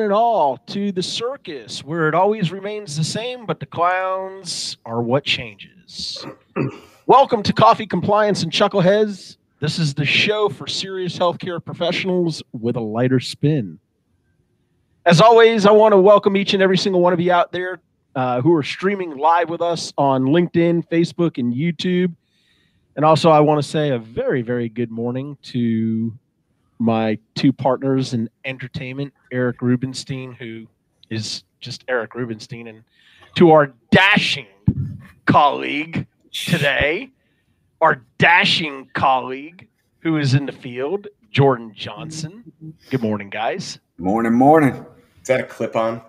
and all to the circus where it always remains the same, but the clowns are what changes. Welcome to Coffee Compliance and Chuckleheads. This is the show for serious healthcare professionals with a lighter spin. As always, I want to welcome each and every single one of you out there uh, who are streaming live with us on LinkedIn, Facebook, and YouTube. And also, I want to say a very, very good morning to my two partners in entertainment, Eric Rubenstein, who is just Eric Rubenstein, and to our dashing colleague today, our dashing colleague who is in the field, Jordan Johnson. Good morning, guys. Morning, morning. Is that a clip on?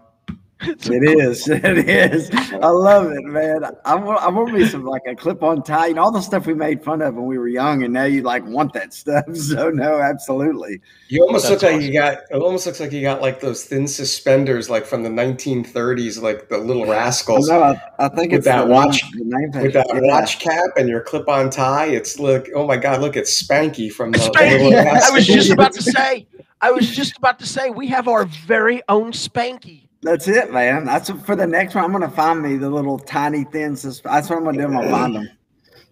It is. It is. I love it, man. I want, I want me some like a clip-on tie, you know, all the stuff we made fun of when we were young, and now you like want that stuff. So no, absolutely. You almost That's look awesome. like you got. It almost looks like you got like those thin suspenders, like from the 1930s, like the Little Rascals. No, I, I think with it's that watch with that yeah. watch cap and your clip-on tie. It's look. Oh my God! Look, it's Spanky from the. Spanky. the I was just about to say. I was just about to say we have our very own Spanky. That's it, man. That's for the next one. I'm gonna find me the little tiny thin. That's what I'm gonna do. I'm gonna find them.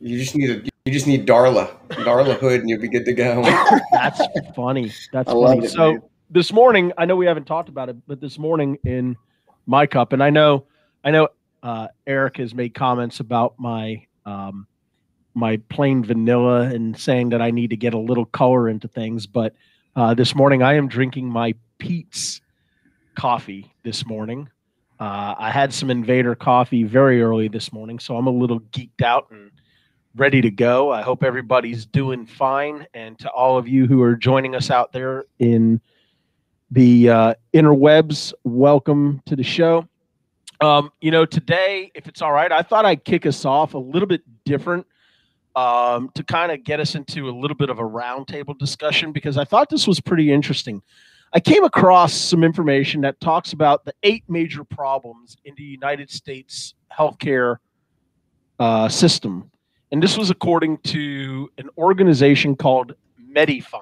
You just need a, you just need Darla, Darla Hood, and you'll be good to go. That's funny. That's I funny. It, so man. this morning, I know we haven't talked about it, but this morning in my cup, and I know, I know, uh, Eric has made comments about my um, my plain vanilla and saying that I need to get a little color into things. But uh, this morning, I am drinking my Peet's coffee this morning. Uh, I had some Invader coffee very early this morning, so I'm a little geeked out and ready to go. I hope everybody's doing fine. And to all of you who are joining us out there in the uh, interwebs, welcome to the show. Um, you know, today, if it's all right, I thought I'd kick us off a little bit different um, to kind of get us into a little bit of a roundtable discussion because I thought this was pretty interesting. I came across some information that talks about the eight major problems in the United States healthcare uh, system. And this was according to an organization called MediFind.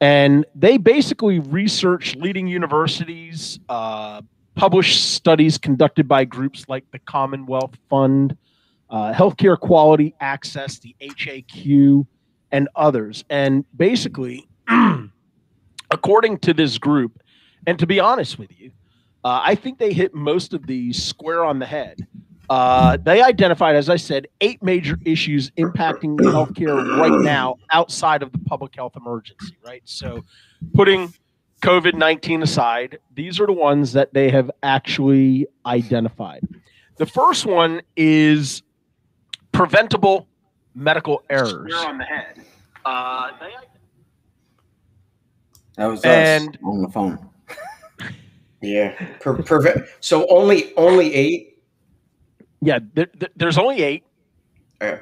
And they basically research leading universities, uh, publish studies conducted by groups like the Commonwealth Fund, uh, Healthcare Quality Access, the HAQ, and others. And basically, according to this group, and to be honest with you, uh, I think they hit most of these square on the head. Uh, they identified, as I said, eight major issues impacting healthcare right now outside of the public health emergency, right? So, putting COVID 19 aside, these are the ones that they have actually identified. The first one is preventable medical errors. Square on the head. Uh, they that was and, on the phone. yeah. Per, per, so only only eight. Yeah, there, there's only eight. Yeah.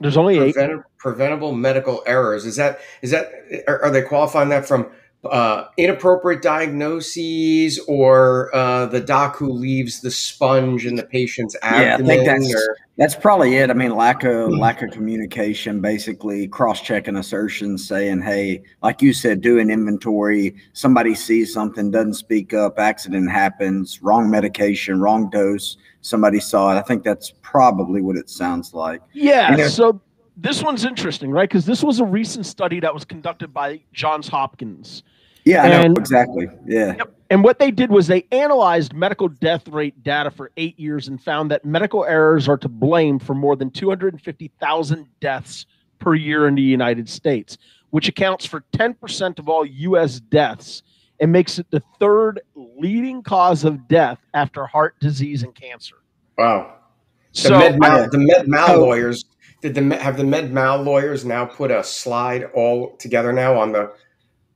There's only Prevent, eight preventable medical errors. Is that is that are, are they qualifying that from uh, inappropriate diagnoses or uh, the doc who leaves the sponge in the patient's abdomen? Yeah, I think that's, or? that's probably it. I mean, lack of lack of communication, basically cross checking assertions, saying, "Hey, like you said, do an inventory. Somebody sees something, doesn't speak up, accident happens, wrong medication, wrong dose. Somebody saw it. I think that's probably what it sounds like. Yeah. You know, so this one's interesting, right? Because this was a recent study that was conducted by Johns Hopkins. Yeah, I know exactly. Yeah. Yep. And what they did was they analyzed medical death rate data for eight years and found that medical errors are to blame for more than 250,000 deaths per year in the United States, which accounts for 10% of all U.S. deaths and makes it the third leading cause of death after heart disease and cancer. Wow. The so med mal, the med mal lawyers did the have the med mal lawyers now put a slide all together now on the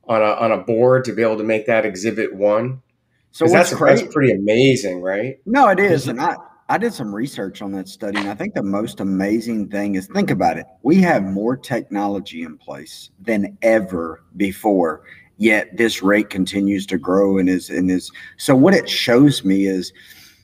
on a on a board to be able to make that exhibit one? So that's that's pretty amazing, right? No, it is, and I I did some research on that study, and I think the most amazing thing is think about it. We have more technology in place than ever before, yet this rate continues to grow and is and is so what it shows me is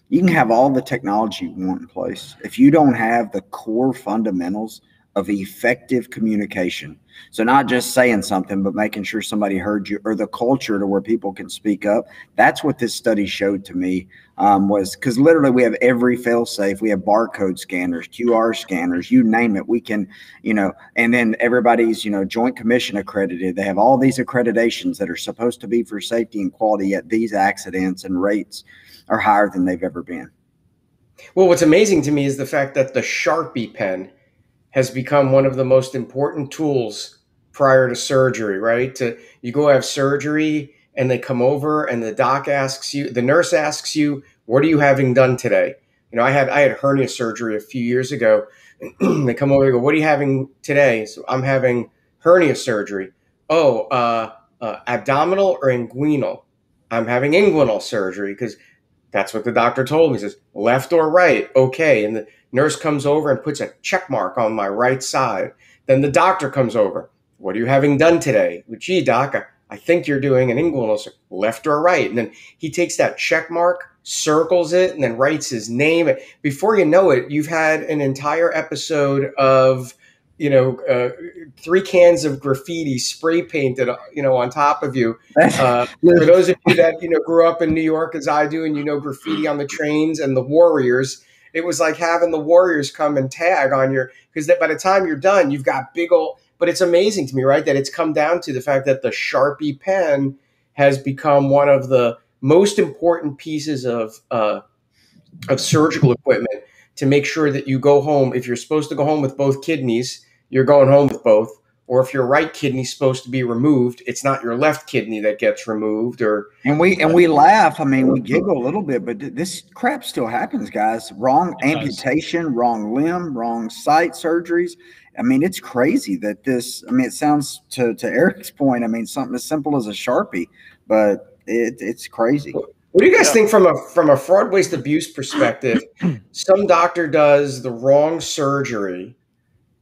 you can have all the technology you want in place. If you don't have the core fundamentals of effective communication. So not just saying something, but making sure somebody heard you or the culture to where people can speak up. That's what this study showed to me um, was because literally we have every fail safe. We have barcode scanners, QR scanners, you name it. We can, you know, and then everybody's, you know, joint commission accredited. They have all these accreditations that are supposed to be for safety and quality, yet these accidents and rates are higher than they've ever been. Well, what's amazing to me is the fact that the Sharpie pen has become one of the most important tools prior to surgery, right? To you go have surgery and they come over and the doc asks you, the nurse asks you, "What are you having done today?" You know, I had I had hernia surgery a few years ago. they come over and go, "What are you having today?" So I'm having hernia surgery. Oh, uh, uh, abdominal or inguinal? I'm having inguinal surgery because that's what the doctor told me. He says left or right, okay. And the nurse comes over and puts a check mark on my right side. Then the doctor comes over. What are you having done today? Well, gee, doc, I, I think you're doing an inguinal left or right. And then he takes that check mark, circles it, and then writes his name. Before you know it, you've had an entire episode of you know, uh, three cans of graffiti spray painted, you know, on top of you. Uh, for those of you that you know grew up in New York as I do, and you know graffiti on the trains and the Warriors, it was like having the Warriors come and tag on your because that by the time you're done, you've got big old. But it's amazing to me, right, that it's come down to the fact that the Sharpie pen has become one of the most important pieces of uh, of surgical equipment to make sure that you go home if you're supposed to go home with both kidneys you're going home with both. Or if your right kidney's supposed to be removed, it's not your left kidney that gets removed. Or and we and we laugh. I mean, we giggle a little bit, but this crap still happens, guys. Wrong amputation, wrong limb, wrong site surgeries. I mean, it's crazy that this. I mean, it sounds to to Eric's point. I mean, something as simple as a sharpie, but it, it's crazy. What do you guys yeah. think from a from a fraud waste abuse perspective? Some doctor does the wrong surgery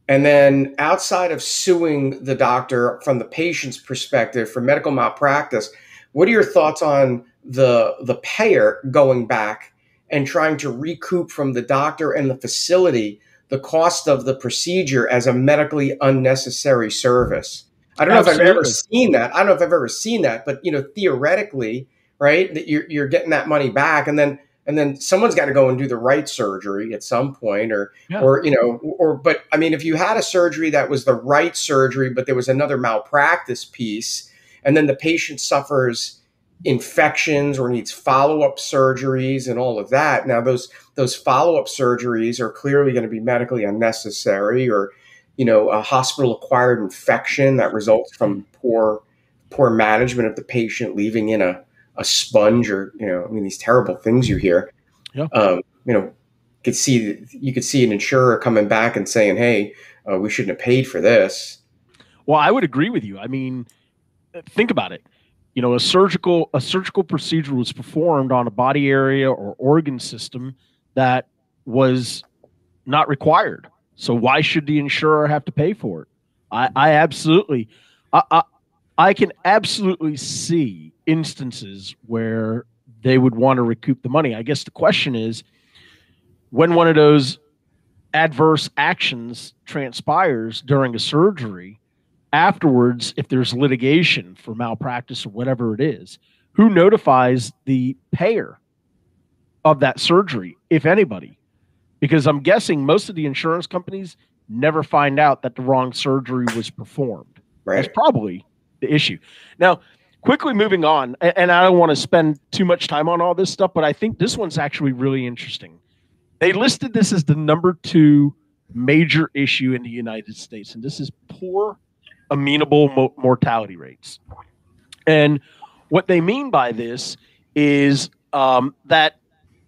and then outside of suing the doctor from the patient's perspective for medical malpractice, what are your thoughts on the the payer going back and trying to recoup from the doctor and the facility the cost of the procedure as a medically unnecessary service? I don't Absolutely. know if I've ever seen that. I don't know if I've ever seen that, but you know, theoretically, right, that you're you're getting that money back, and then and then someone's got to go and do the right surgery at some point or yeah. or you know or but i mean if you had a surgery that was the right surgery but there was another malpractice piece and then the patient suffers infections or needs follow-up surgeries and all of that now those those follow-up surgeries are clearly going to be medically unnecessary or you know a hospital acquired infection that results from poor poor management of the patient leaving in a a sponge or you know I mean these terrible things you hear. Yeah. Um, you know, could see you could see an insurer coming back and saying, "Hey, uh, we shouldn't have paid for this." Well, I would agree with you. I mean, think about it. You know, a surgical a surgical procedure was performed on a body area or organ system that was not required. So why should the insurer have to pay for it? I, I absolutely, I, I, I can absolutely see instances where they would want to recoup the money. I guess the question is when one of those adverse actions transpires during a surgery, afterwards, if there's litigation for malpractice or whatever it is, who notifies the payer of that surgery, if anybody? Because I'm guessing most of the insurance companies never find out that the wrong surgery was performed. Right. That's probably the issue. Now, quickly moving on, and I don't want to spend too much time on all this stuff, but I think this one's actually really interesting. They listed this as the number two major issue in the United States, and this is poor amenable mo- mortality rates. And what they mean by this is um, that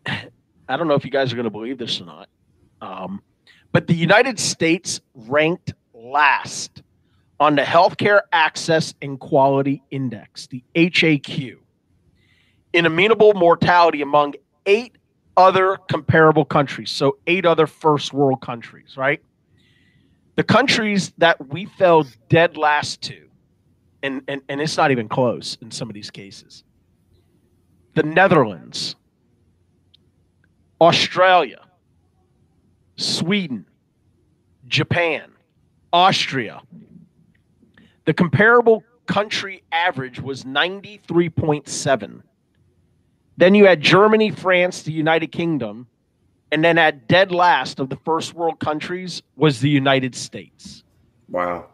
I don't know if you guys are going to believe this or not, um, but the United States ranked last on the Healthcare Access and Quality Index, the HAQ, in amenable mortality among eight other comparable countries. So, eight other first world countries, right? The countries that we fell dead last to, and, and, and it's not even close in some of these cases the Netherlands, Australia, Sweden, Japan, Austria. The comparable country average was 93.7. Then you had Germany, France, the United Kingdom, and then at dead last of the first world countries was the United States. Wow.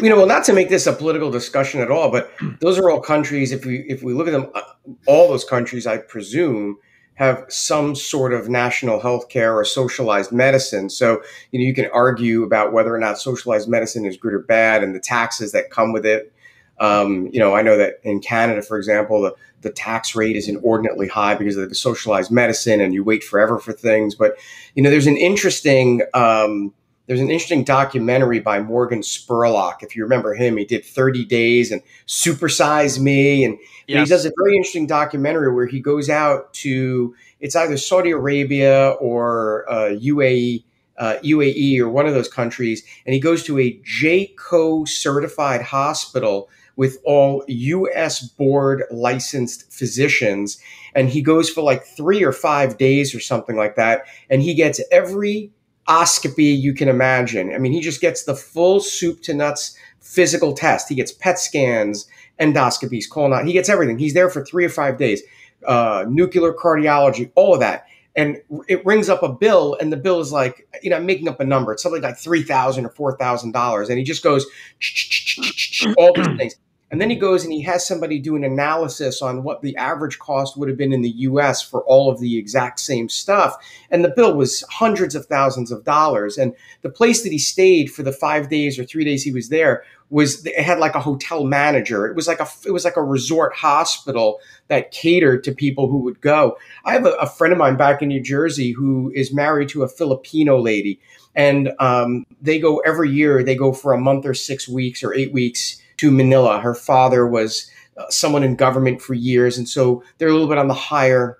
You know, well, not to make this a political discussion at all, but those are all countries. If we if we look at them, uh, all those countries, I presume, have some sort of national health care or socialized medicine. So, you know, you can argue about whether or not socialized medicine is good or bad and the taxes that come with it. Um, you know, I know that in Canada, for example, the, the tax rate is inordinately high because of the socialized medicine and you wait forever for things. But, you know, there's an interesting, um, there's an interesting documentary by Morgan Spurlock. If you remember him, he did 30 Days and Supersize Me. And yes. he does a very interesting documentary where he goes out to, it's either Saudi Arabia or uh, UAE. Uh, UAE or one of those countries, and he goes to a JCAHO certified hospital with all US board licensed physicians. And he goes for like three or five days or something like that. And he gets every oscopy you can imagine. I mean, he just gets the full soup to nuts physical test. He gets PET scans, endoscopies, colon. He gets everything. He's there for three or five days. Uh, nuclear cardiology, all of that. And it rings up a bill, and the bill is like, you know, I'm making up a number. It's something like three thousand or four thousand dollars, and he just goes all these things. And then he goes and he has somebody do an analysis on what the average cost would have been in the US for all of the exact same stuff. And the bill was hundreds of thousands of dollars. And the place that he stayed for the five days or three days he was there was it had like a hotel manager. It was like a it was like a resort hospital that catered to people who would go. I have a, a friend of mine back in New Jersey who is married to a Filipino lady, and um, they go every year. They go for a month or six weeks or eight weeks to Manila. Her father was uh, someone in government for years, and so they're a little bit on the higher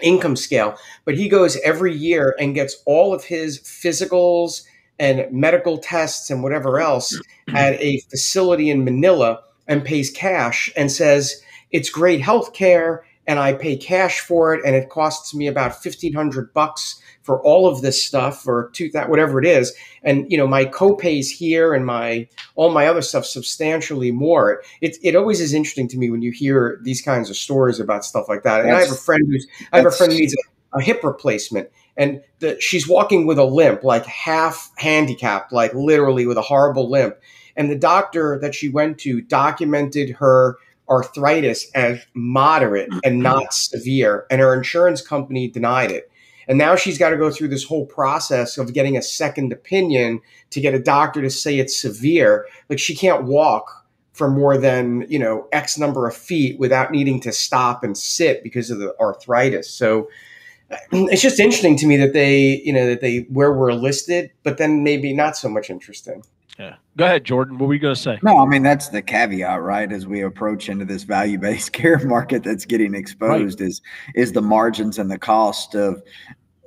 income scale. But he goes every year and gets all of his physicals and medical tests and whatever else at a facility in Manila and pays cash and says it's great health care and I pay cash for it and it costs me about 1500 bucks for all of this stuff or two that whatever it is. And you know my copays here and my all my other stuff substantially more. It, it always is interesting to me when you hear these kinds of stories about stuff like that. And that's, i have a friend who's i have a friend who needs a, a hip replacement and the, she's walking with a limp like half handicapped like literally with a horrible limp. And the doctor that she went to documented her arthritis as moderate mm-hmm. and not severe and her insurance company denied it and now she's got to go through this whole process of getting a second opinion to get a doctor to say it's severe. Like she can't walk for more than, you know, X number of feet without needing to stop and sit because of the arthritis. So it's just interesting to me that they, you know, that they where we're listed, but then maybe not so much interesting. Yeah. Go ahead, Jordan. What were you going to say? No, I mean that's the caveat, right? As we approach into this value-based care market that's getting exposed, right. is is the margins and the cost of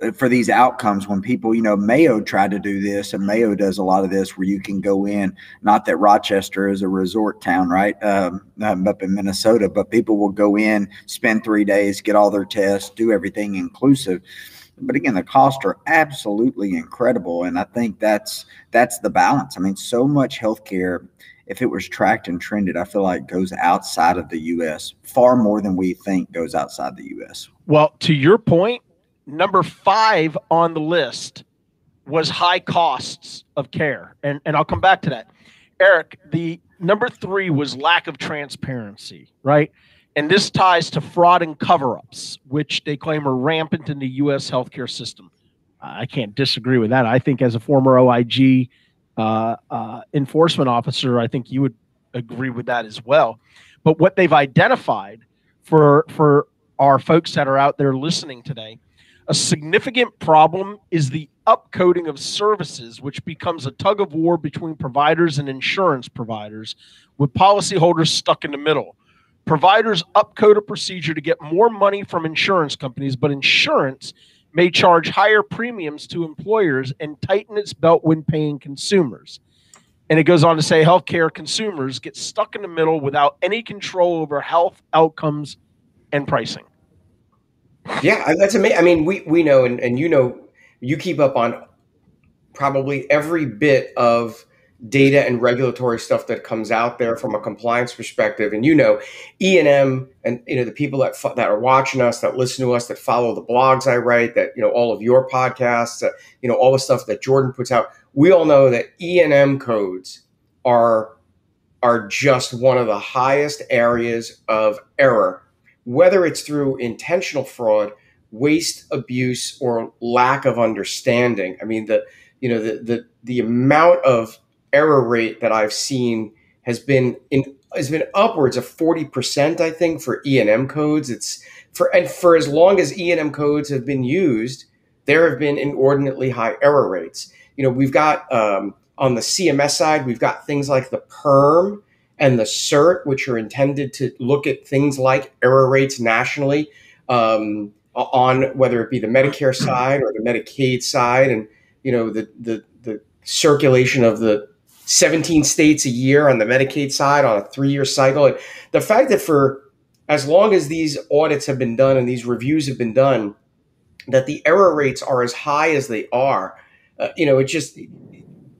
uh, for these outcomes when people, you know, Mayo tried to do this, and Mayo does a lot of this where you can go in. Not that Rochester is a resort town, right? Um, um, up in Minnesota, but people will go in, spend three days, get all their tests, do everything inclusive. But again, the costs are absolutely incredible, and I think that's that's the balance. I mean, so much healthcare if it was tracked and trended, I feel like goes outside of the U.S. far more than we think goes outside the U.S. Well, to your point, number five on the list was high costs of care. And, and I'll come back to that. Eric, the number three was lack of transparency, right? And this ties to fraud and cover ups, which they claim are rampant in the U.S. healthcare system. I can't disagree with that. I think, as a former OIG uh, uh, enforcement officer, I think you would agree with that as well. But what they've identified for for our folks that are out there listening today a significant problem is the upcoding of services, which becomes a tug of war between providers and insurance providers, with policyholders stuck in the middle. Providers upcode a procedure to get more money from insurance companies, but insurance may charge higher premiums to employers and tighten its belt when paying consumers. And it goes on to say healthcare consumers get stuck in the middle without any control over health outcomes and pricing. Yeah, that's amazing. I mean, we we know, and, and you know, you keep up on probably every bit of data and regulatory stuff that comes out there from a compliance perspective. And you know, E and M, and you know the people that that are watching us, that listen to us, that follow the blogs I write, that you know all of your podcasts, that you know all the stuff that Jordan puts out. We all know that E and M codes are are just one of the highest areas of error, whether it's through intentional fraud, waste, abuse, or lack of understanding. I mean the you know the the the amount of error rate that I've seen has been in has been upwards of 40% I think for E&M codes. It's for and for as long as E&M codes have been used there have been inordinately high error rates. You know we've got um, on the CMS side we've got things like the perm and the cert which are intended to look at things like error rates nationally um, on whether it be the Medicare side or the Medicaid side. And you know the the the circulation of the 17 states a year on the Medicaid side on a three year cycle. And the fact that for as long as these audits have been done and these reviews have been done, that the error rates are as high as they are, uh, you know, it just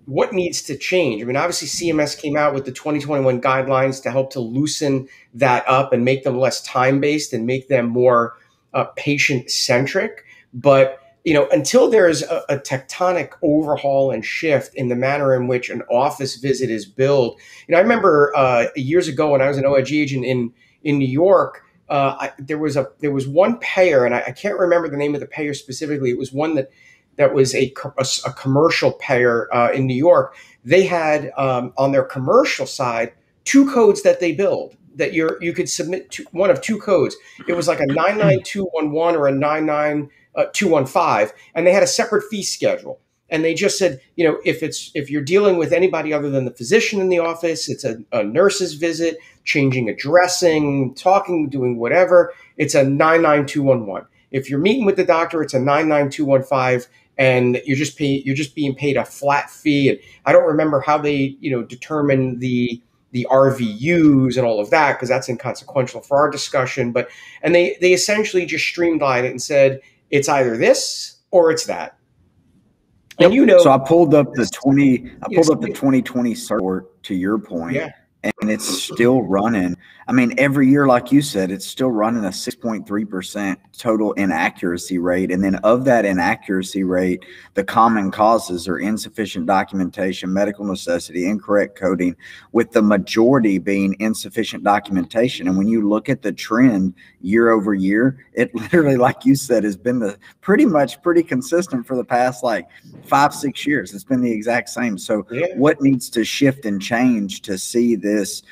what needs to change. I mean, obviously, CMS came out with the 2021 guidelines to help to loosen that up and make them less time based and make them more uh, patient centric. But you know, until there's a, a, tectonic overhaul and shift in the manner in which an office visit is billed. You know, I remember uh, years ago when I was an OIG agent in in New York, uh, I, there was a there was one payer, and I, I, can't remember the name of the payer specifically. It was one that that was a, a, a commercial payer uh, in New York. They had um, on their commercial side two codes that they billed that you're you could submit to one of two codes. It was like a nine nine two one one or a nine nine uh, 215 and they had a separate fee schedule. And they just said you know if it's if you're dealing with anybody other than the physician in the office it's a, a nurse's visit changing a dressing talking doing whatever it's a 99211 if you're meeting with the doctor it's a 99215 and you're just pay, you're just being paid a flat fee. And i don't remember how they you know determine the the RVUs and all of that because that's inconsequential for our discussion. But and they they essentially just streamlined it and said it's either this or it's that. And you know, so I pulled up the twenty. I pulled up the twenty twenty report to your point. Yeah and it's still running. I mean, every year, like you said, it's still running a 6.3% total inaccuracy rate. And then of that inaccuracy rate, the common causes are insufficient documentation, medical necessity, incorrect coding, with the majority being insufficient documentation. And when you look at the trend year over year, it literally, like you said, has been the pretty much pretty consistent for the past like five, six years. It's been the exact same. So, yeah. what needs to shift and change to see this? This,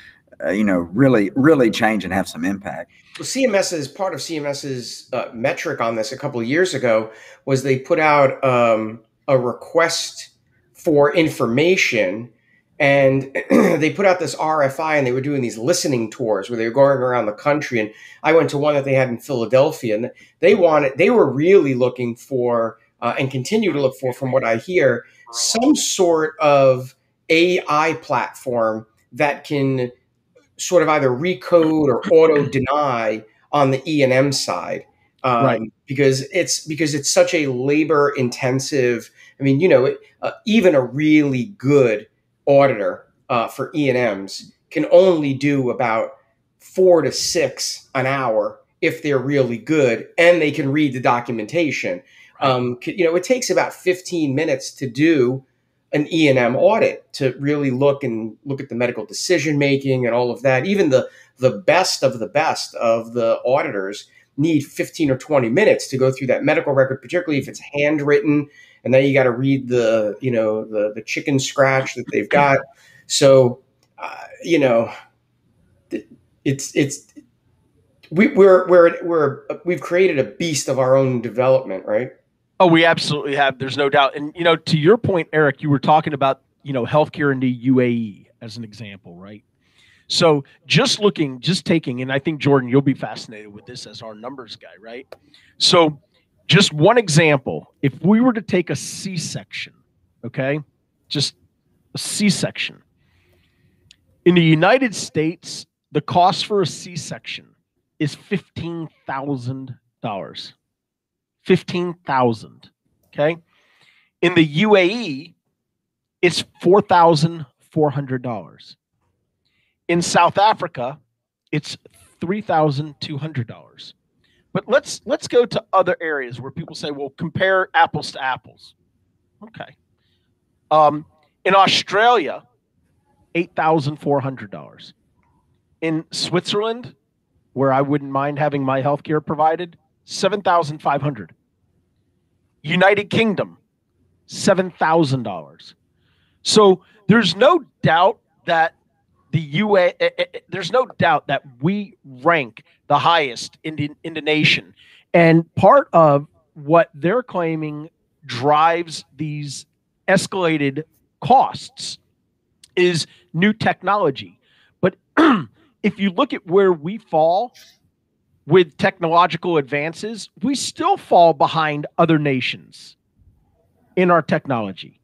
uh, you know, really, really change and have some impact. Well, CMS is part of CMS's uh, metric on this a couple of years ago was they put out um, a request for information and they put out this RFI and they were doing these listening tours where they were going around the country and I went to one that they had in Philadelphia and they wanted they were really looking for uh, and continue to look for from what I hear some sort of AI platform that can sort of either recode or auto deny on the E and M side, um, right? Because it's because it's such a labor intensive. I mean, you know, uh, even a really good auditor uh, for E and M's can only do about four to six an hour if they're really good and they can read the documentation. Right. Um, you know, it takes about 15 minutes to do an E&M audit to really look and look at the medical decision making and all of that. Even the the best of the best of the auditors need 15 or 20 minutes to go through that medical record, particularly if it's handwritten and then you got to read the, you know, the the chicken scratch that they've got. So, uh, you know, it's it's we, we're we're we're we've created a beast of our own development, right? Oh, we absolutely have. There's no doubt. And you know, to your point, Eric, you were talking about you know healthcare in the UAE as an example, right? So just looking, just taking, and I think Jordan, you'll be fascinated with this as our numbers guy, right? So just one example, if we were to take a C-section, okay, just a C-section in the United States, the cost for a C-section is fifteen thousand dollars. 15,000. Okay. In the UAE, it's $4,400. In South Africa, it's $3,200. But let's let's go to other areas where people say, "Well, compare apples to apples." Okay. Um, in Australia, eight thousand four hundred dollars. In Switzerland, where I wouldn't mind having my health care provided, seven thousand five hundred. United Kingdom, seven thousand dollars. So there's no doubt that the UA, eh, eh, eh, there's no doubt that we rank the highest in the, in the nation. And part of what they're claiming drives these escalated costs is new technology. But if you look at where we fall with technological advances, we still fall behind other nations in our technology.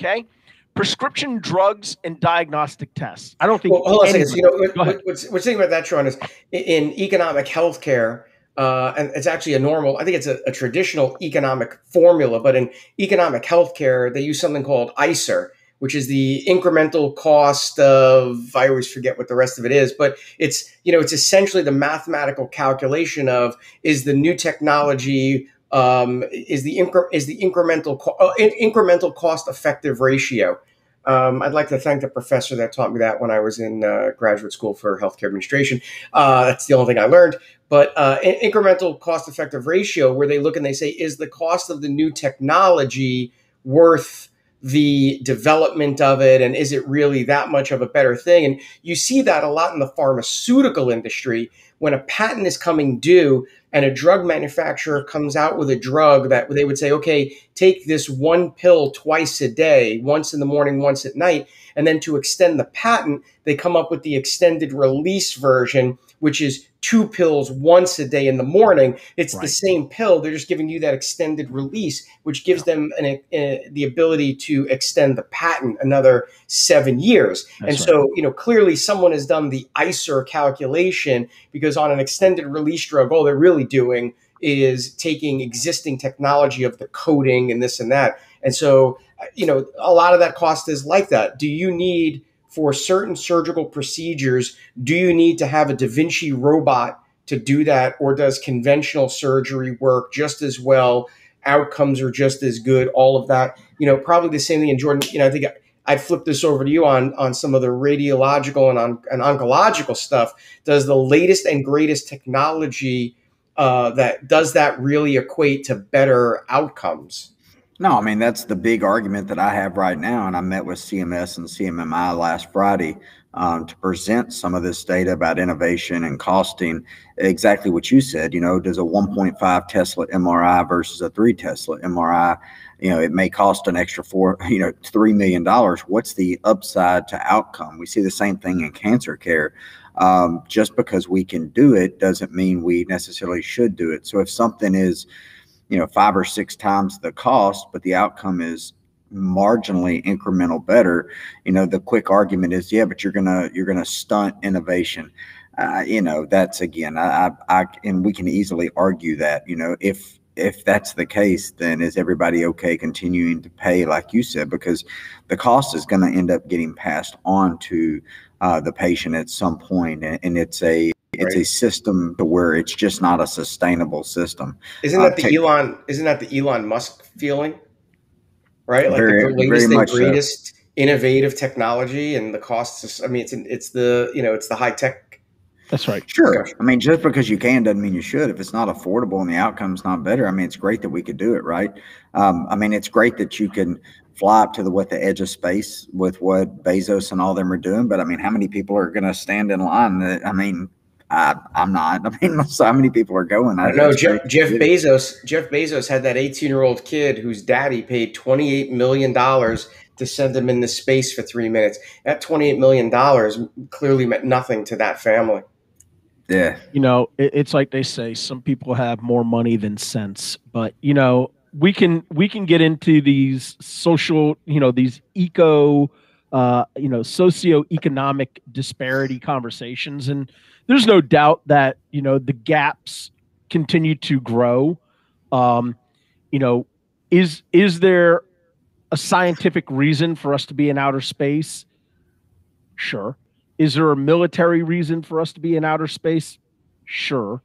Okay prescription drugs and diagnostic tests. I don't think. Well, hold on a second. You know, what, what's, what's thinking about that, Sean, is in economic healthcare, uh, and it's actually a normal. I think it's a, a, traditional economic formula, but in economic healthcare, they use something called ICER, which is the incremental cost of. I always forget what the rest of it is, but it's you know it's essentially the mathematical calculation of is the new technology um, is the incre- is the incremental co- uh, incremental cost effective ratio. Um, I'd like to thank the professor that taught me that when I was in uh, graduate school for healthcare administration. Uh, that's the only thing I learned. But uh, incremental cost effective ratio, where they look and they say, is the cost of the new technology worth the development of it and is it really that much of a better thing? And you see that a lot in the pharmaceutical industry. When a patent is coming due and a drug manufacturer comes out with a drug that they would say okay take this one pill twice a day once in the morning once at night and then to extend the patent they come up with the extended release version which is two pills once a day in the morning. It's right. the same pill. They're just giving you that extended release, which gives them an, a, the ability to extend the patent another seven years. That's and right. so, you know, clearly someone has done the ICER calculation because on an extended release drug, all they're really doing is taking existing technology of the coding and this and that. And so, uh, you know, a lot of that cost is like that. Do you need for certain surgical procedures, do you need to have a Da Vinci robot to do that, or does conventional surgery work just as well? Outcomes are just as good, all of that. You know, probably the same thing in Jordan. You know, I think I'd flip this over to you on on some of the radiological and on and oncological stuff. Does the latest and greatest technology uh, that does that really equate to better outcomes? No, I mean that's the big argument that I have right now, and I met with CMS and CMMI last Friday um, to present some of this data about innovation and costing. Exactly what you said. You know, does a 1.5 Tesla MRI versus a three Tesla MRI? You know, it may cost an extra four, you know, three million dollars. What's the upside to outcome? We see the same thing in cancer care. Um, just because we can do it doesn't mean we necessarily should do it. So if something is you know five or six times the cost but the outcome is marginally incremental better. You know the quick argument is yeah but you're gonna you're gonna stunt innovation. Uh, you know that's again I, I i and we can easily argue that you know if if that's the case then is everybody okay continuing to pay like you said because the cost is going to end up getting passed on to uh, the patient at some point and, and it's a it's right. a system to where it's just not a sustainable system. Isn't that uh, the take, Elon? Isn't that the Elon Musk feeling? Right, like very, the latest and greatest so. innovative technology, and the costs. I mean, it's it's the you know it's the high tech. That's right. Sure. I mean, just because you can doesn't mean you should. If it's not affordable and the outcome's not better, I mean, it's great that we could do it, right? Um, I mean, it's great that you can fly up to the what the edge of space with what Bezos and all them are doing. But I mean, how many people are going to stand in line? That I mean, I, am not. I mean, so how many people are going. I don't know Jeff, Jeff Bezos. Jeff Bezos had that 18 year old kid whose daddy paid 28 million dollars to send him into space for three minutes. That 28 million dollars clearly meant nothing to that family. Yeah, you know, it, it's like they say, some people have more money than sense, but you know, we can we can get into these social, you know, these eco. Uh, you know, socioeconomic disparity conversations, and there's no doubt that you know the gaps continue to grow. Um, you know, is is there a scientific reason for us to be in outer space? Sure. Is there a military reason for us to be in outer space? Sure.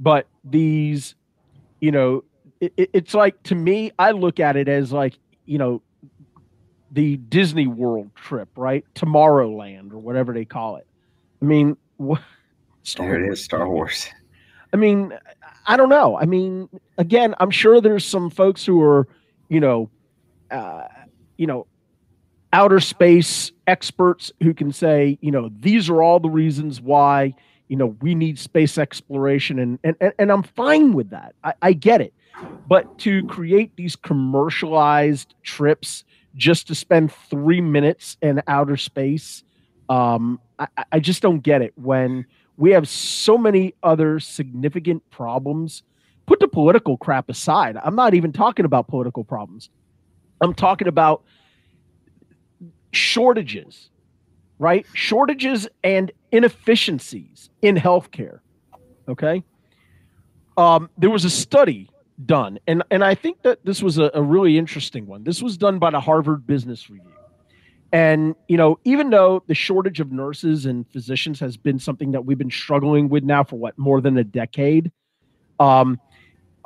But these, you know, it, it's like to me, I look at it as like, you know, the Disney World trip, right? Tomorrowland or whatever they call it. I mean, what, Star there it is, Star Wars. I mean, I don't know. I mean, again, I'm sure there's some folks who are, you know, uh, you know, outer space experts who can say, you know, these are all the reasons why, you know, we need space exploration, and and and I'm fine with that. I, I get it, but to create these commercialized trips just to spend three minutes in outer space, um, I, I just don't get it when we have so many other significant problems. Put the political crap aside. I'm not even talking about political problems. I'm talking about shortages, right? Shortages and inefficiencies in healthcare. Okay. Um, there was a study done, and, and I think that this was a, a really interesting one. This was done by the Harvard Business Review. And, you know, even though the shortage of nurses and physicians has been something that we've been struggling with now for what, more than a decade, um,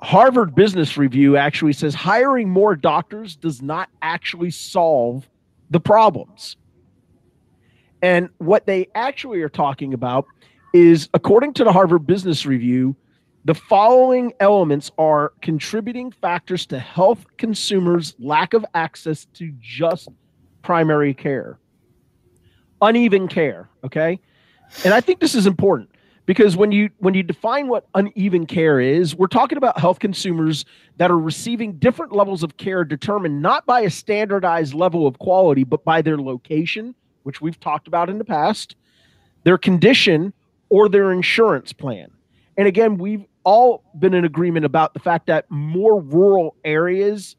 Harvard Business Review actually says hiring more doctors does not actually solve the problems. And what they actually are talking about is, according to the Harvard Business Review, the following elements are contributing factors to health consumers' lack of access to just primary care. Uneven care, okay? And I think this is important because when you when you define what uneven care is, we're talking about health consumers that are receiving different levels of care determined not by a standardized level of quality but by their location, which we've talked about in the past, their condition or their insurance plan. And again, we've all been in agreement about the fact that more rural areas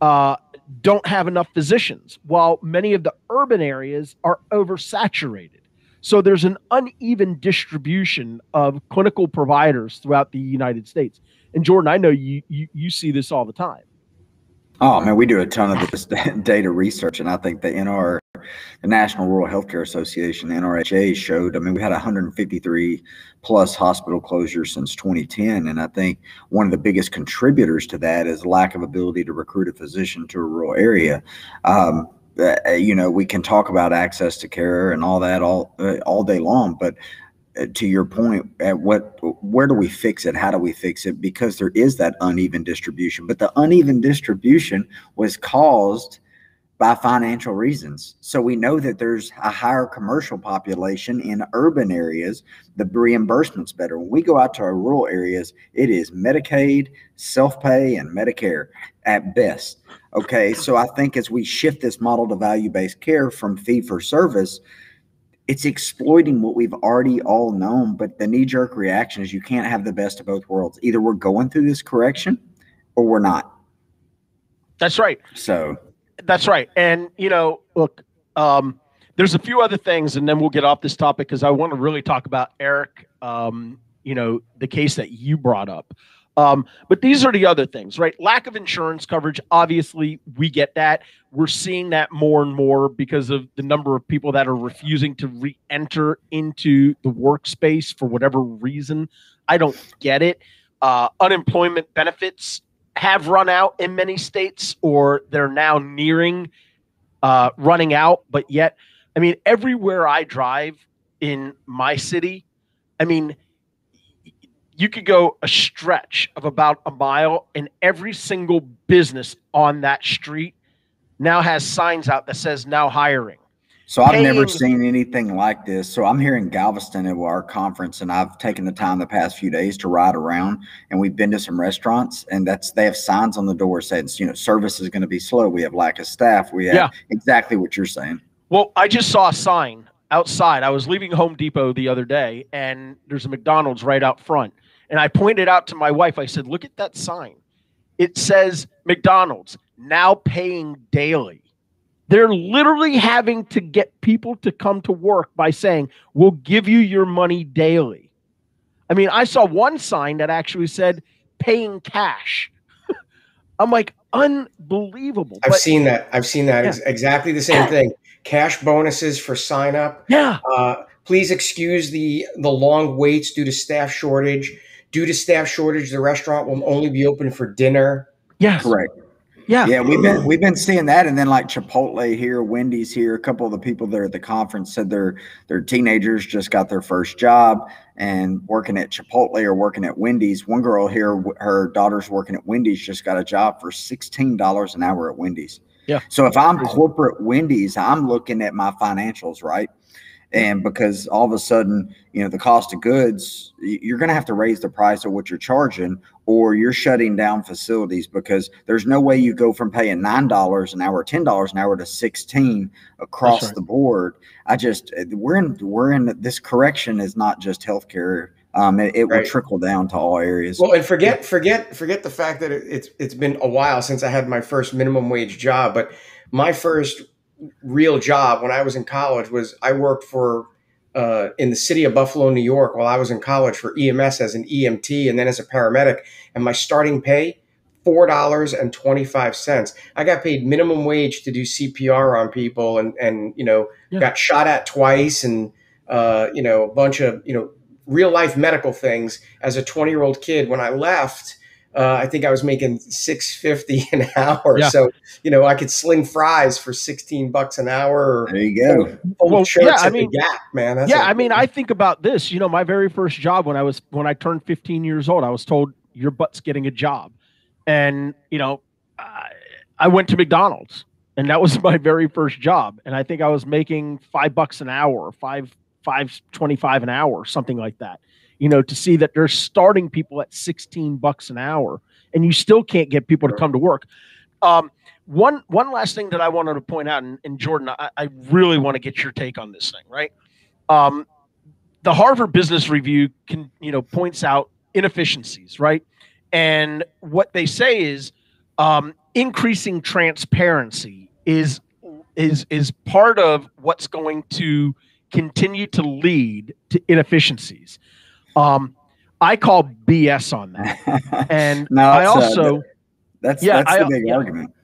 uh, don't have enough physicians, while many of the urban areas are oversaturated. So there's an uneven distribution of clinical providers throughout the United States. And Jordan, I know you you, you see this all the time. Oh man, we do a ton of this data research, and I think the NR, the National Rural Healthcare Association, the NRHA, showed. I mean, we had 153 plus hospital closures since 2010, and I think one of the biggest contributors to that is lack of ability to recruit a physician to a rural area. Um, uh, you know, we can talk about access to care and all that all uh, all day long, but uh, Uh, to your point at what where do we fix it? How do we fix it? Because there is that uneven distribution but the uneven distribution was caused by financial reasons. So we know that there's a higher commercial population in urban areas. The reimbursement's better. When we go out to our rural areas it is medicaid self-pay and medicare at best. Okay so i think as we shift this model to value-based care from fee for service it's exploiting what we've already all known. But the knee jerk reaction is you can't have the best of both worlds. Either we're going through this correction or we're not. That's right. So that's right. And, you know, look, um, there's a few other things, and then we'll get off this topic because I want to really talk about Eric, um, you know, the case that you brought up. Um, but these are the other things, right? Lack of insurance coverage. Obviously, we get that. We're seeing that more and more because of the number of people that are refusing to re enter into the workspace for whatever reason. I don't get it. Uh, unemployment benefits have run out in many states, or they're now nearing uh, running out. But yet, I mean, everywhere I drive in my city, I mean, you could go a stretch of about a mile, and every single business on that street now has signs out that says now hiring. So I've Paying. never seen anything like this. So I'm here in Galveston at our conference, and I've taken the time the past few days to ride around, and we've been to some restaurants, and that's they have signs on the door saying, you know, service is going to be slow. We have lack of staff. We have yeah. exactly what you're saying. Well, I just saw a sign outside. I was leaving Home Depot the other day, and there's a McDonald's right out front. And I pointed out to my wife, I said, look at that sign. It says McDonald's now paying daily. They're literally having to get people to come to work by saying, we'll give you your money daily. I mean, I saw one sign that actually said paying cash. I'm like, unbelievable. I've but, seen that. I've seen that. Yeah. exactly the same thing. Cash bonuses for sign up. Yeah. Uh, please excuse the the long waits due to staff shortage. Due to staff shortage, the restaurant will only be open for dinner. Yes. Correct. Yeah. Yeah, we've been we've been seeing that and then like Chipotle here, Wendy's here, a couple of the people there at the conference said their their teenagers just got their first job and working at Chipotle or working at Wendy's. One girl here her daughter's working at Wendy's just got a job for $16 an hour at Wendy's. Yeah. So if I'm corporate Wendy's, I'm looking at my financials, right? And because all of a sudden you know the cost of goods you're going to have to raise the price of what you're charging or you're shutting down facilities because there's no way you go from paying nine dollars an hour ten dollars an hour to 16 across right. the board i just we're in we're in this correction is not just healthcare um, it, it right. will trickle down to all areas. Well, and forget, forget, forget the fact that it, it's it's been a while since I had my first minimum wage job. But my first real job when I was in college was I worked for uh, in the city of Buffalo, New York, while I was in college for EMS as an EMT and then as a paramedic. And my starting pay four dollars and twenty five cents. I got paid minimum wage to do CPR on people, and and you know yeah. got shot at twice, and uh, you know a bunch of you know real life medical things as a twenty year old kid. When I left uh, I think I was making six fifty an hour. Yeah. So you know, I could sling fries for sixteen bucks an hour. there you go. Well, yeah, I mean, Gap, man. That's yeah, I mean, I think about this. You know, my very first job when I was when I turned fifteen years old, I was told your butt's getting a job, and you know, I, I went to McDonald's, and that was my very first job, and I think I was making five bucks an hour, five five twenty five an hour, something like that you know, to see that they're starting people at 16 bucks an hour and you still can't get people to come to work. Um, one one last thing that I wanted to point out, and, and Jordan, I, I, really want to get your take on this thing, right? Um, the Harvard Business Review can, you know, points out inefficiencies, right? And what they say is um, increasing transparency is is is part of what's going to continue to lead to inefficiencies. Um, I call BS on that, and no, I uh, also uh, that's yeah, that's the I, big yeah, argument.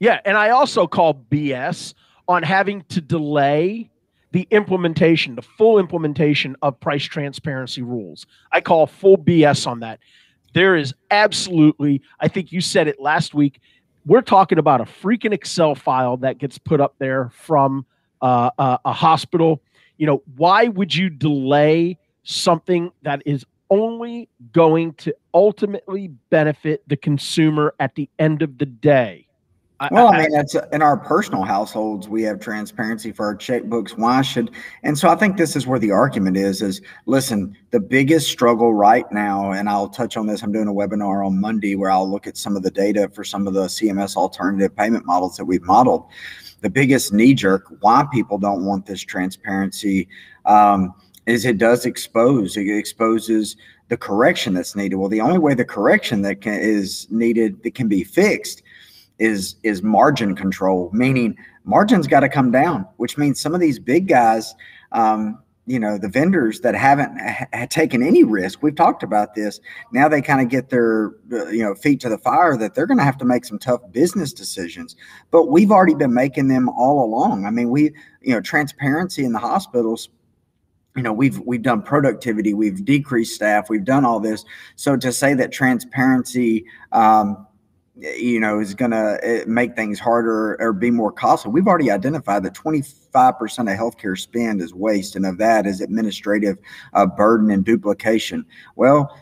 Yeah, and I also call BS on having to delay the implementation, the full implementation of price transparency rules. I call full BS on that. There is absolutely, I think you said it last week. We're talking about a freaking Excel file that gets put up there from uh, a, a hospital. You know, why would you delay something that is only going to ultimately benefit the consumer at the end of the day. Well, I, I mean, that's in our personal households, we have transparency for our checkbooks. Why should, and so I think this is where the argument is, is listen, the biggest struggle right now, and I'll touch on this. I'm doing a webinar on Monday where I'll look at some of the data for some of the CMS alternative payment models that we've modeled. The biggest knee jerk, why people don't want this transparency, um, is it does expose it exposes the correction that's needed. Well the only way the correction that can, is needed that can be fixed is is margin control meaning margins got to come down which means some of these big guys um, you know the vendors that haven't ha- taken any risk we've talked about this now they kind of get their uh, you know feet to the fire that they're going to have to make some tough business decisions. But we've already been making them all along. I mean we you know transparency in the hospitals you know we've we've done productivity we've decreased staff we've done all this. So to say that transparency um, you know is going to eh, make things harder or be more costly we've already identified that 25% of healthcare spend is waste and of that is administrative uh, burden and duplication. Well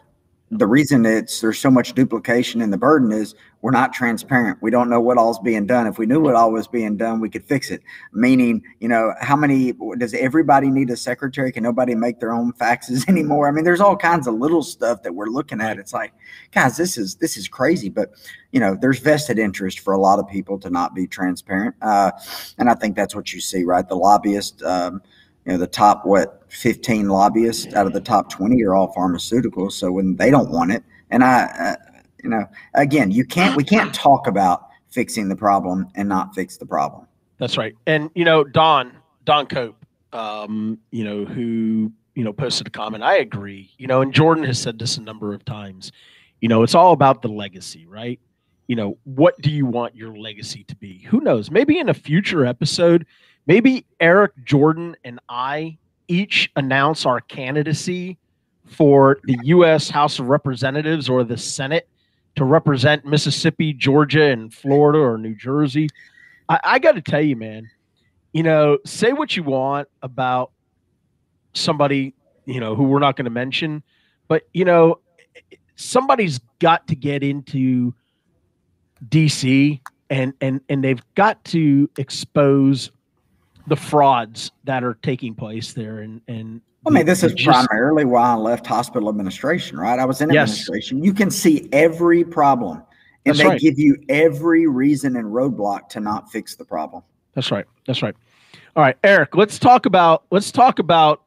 the reason it's there's so much duplication in the burden is we're not transparent. We don't know what all's being done. If we knew what all was being done, we could fix it. Meaning, you know, how many does everybody need a secretary? Can nobody make their own faxes anymore? I mean, there's all kinds of little stuff that we're looking at. It's like, guys, this is this is crazy. But you know, there's vested interest for a lot of people to not be transparent, uh, and I think that's what you see, right? The lobbyist. Um, you know the top what 15 lobbyists out of the top 20 are all pharmaceuticals so when they don't want it and i uh, you know again you can't we can't talk about fixing the problem and not fix the problem that's right and you know don don cope um, you know who you know posted a comment i agree you know and jordan has said this a number of times you know it's all about the legacy right you know, what do you want your legacy to be? Who knows? Maybe in a future episode, maybe Eric Jordan and I each announce our candidacy for the U.S. House of Representatives or the Senate to represent Mississippi, Georgia, and Florida or New Jersey. I, I got to tell you, man, you know, say what you want about somebody, you know, who we're not going to mention, but, you know, somebody's got to get into DC and and and they've got to expose the frauds that are taking place there and and I mean, this is just, primarily why I left hospital administration, right? I was in yes. administration. You can see every problem, and That's they right. give you every reason and roadblock to not fix the problem. That's right. That's right. All right, Eric. Let's talk about let's talk about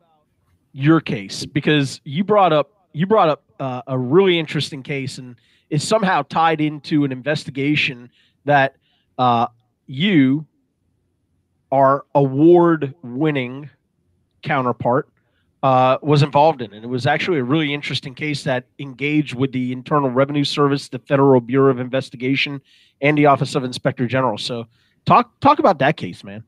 your case because you brought up you brought up uh, a really interesting case and is somehow tied into an investigation that uh, you our award winning counterpart uh, was involved in. And it was actually a really interesting case that engaged with the Internal Revenue Service, the Federal Bureau of Investigation, and the Office of Inspector General. So talk talk about that case, man.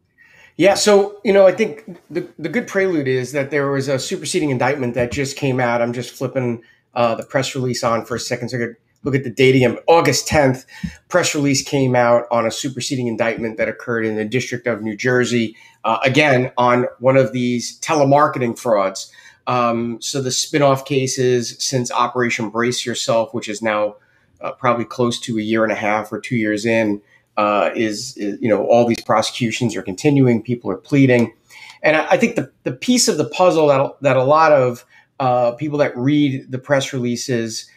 Yeah, so you know, I think the the good prelude is that there was a superseding indictment that just came out. I'm just flipping uh, the press release on for a second so I could look at the dating. August 10th, press release came out on a superseding indictment that occurred in the District of New Jersey, uh, again, on one of these telemarketing frauds. Um, so the spinoff cases since Operation Brace Yourself, which is now uh, probably close to a year and a half or two years in, uh, is, is, you know all these prosecutions are continuing. People are pleading, and I, I think the the piece of the puzzle that that a lot of uh, people that read the press releases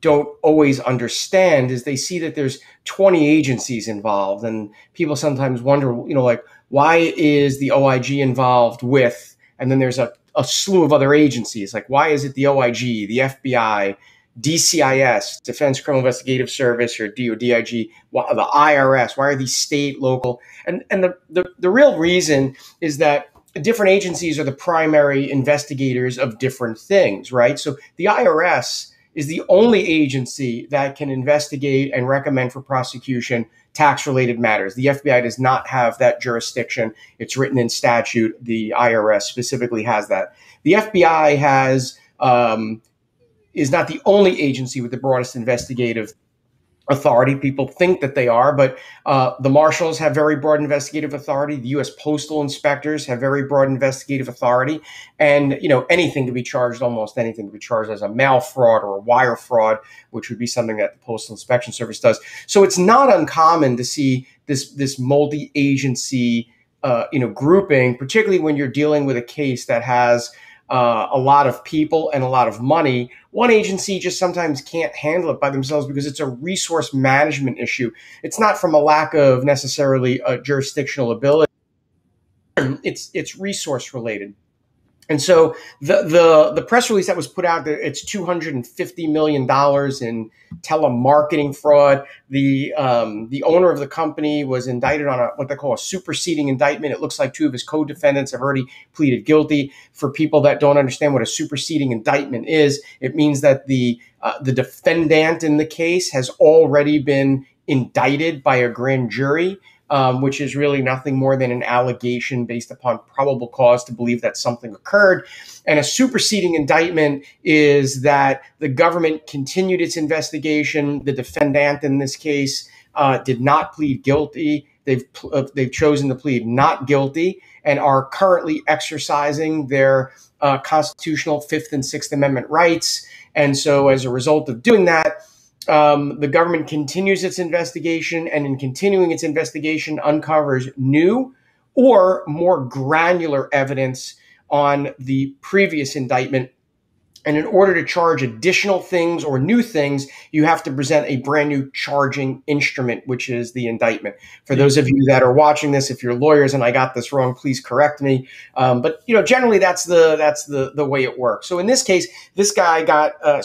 don't always understand is they see that there's 20 agencies involved and people sometimes wonder you know like why is the oig involved with and then there's a, a slew of other agencies like why is it the oig the fbi dcis defense criminal investigative service or dodig why, the irs why are these state local? And and the, the, the real reason is that different agencies are the primary investigators of different things right? So the irs is the only agency that can investigate and recommend for prosecution tax related matters. The FBI does not have that jurisdiction. It's written in statute. The IRS specifically has that. The FBI has um, is not the only agency with the broadest investigative authority. People think that they are, but uh, the marshals have very broad investigative authority. The U.S. postal inspectors have very broad investigative authority, and you know anything can be charged. Almost anything can be charged as a mail fraud or a wire fraud, which would be something that the Postal Inspection Service does. So it's not uncommon to see this this multi-agency uh, you know grouping, particularly when you're dealing with a case that has uh, a lot of people and a lot of money. One agency just sometimes can't handle it by themselves because it's a resource management issue. It's not from a lack of necessarily a jurisdictional ability. It's it's resource related. And so the the the press release that was put out there, it's two hundred and fifty million dollars in telemarketing fraud. The um, the owner of the company was indicted on a what they call a superseding indictment. It looks like two of his co-defendants have already pleaded guilty. For people that don't understand what a superseding indictment is, it means that the uh, the defendant in the case has already been indicted by a grand jury um, which is really nothing more than an allegation based upon probable cause to believe that something occurred. And a superseding indictment is that the government continued its investigation. The defendant in this case uh, did not plead guilty. They've uh, they've chosen to plead not guilty and are currently exercising their uh, constitutional Fifth and Sixth Amendment rights. And so, as a result of doing that, um, the government continues its investigation and in continuing its investigation uncovers new or more granular evidence on the previous indictment and in order to charge additional things or new things, you have to present a brand new charging instrument, which is the indictment. For those of you that are watching this, if you're lawyers and I got this wrong, please correct me. Um, but you know, generally that's the that's the the way it works. So in this case, this guy got uh,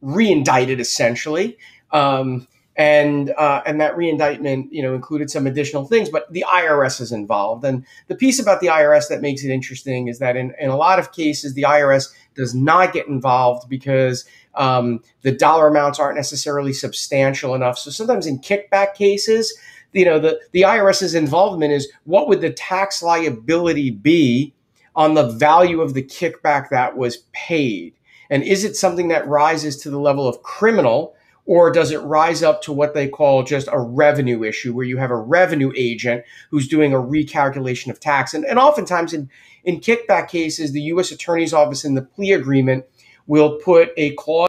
re-indicted essentially. Um, and uh, and that reindictment, you know, included some additional things, but the IRS is involved. And the piece about the IRS that makes it interesting is that in, in a lot of cases, the IRS does not get involved because um, the dollar amounts aren't necessarily substantial enough. So sometimes in kickback cases, you know, the, the IRS's involvement is what would the tax liability be on the value of the kickback that was paid? And is it something that rises to the level of criminal? Or does it rise up to what they call just a revenue issue, where you have a revenue agent who's doing a recalculation of tax? And, and oftentimes in, in kickback cases, the U.S. Attorney's Office in the plea agreement will put a clause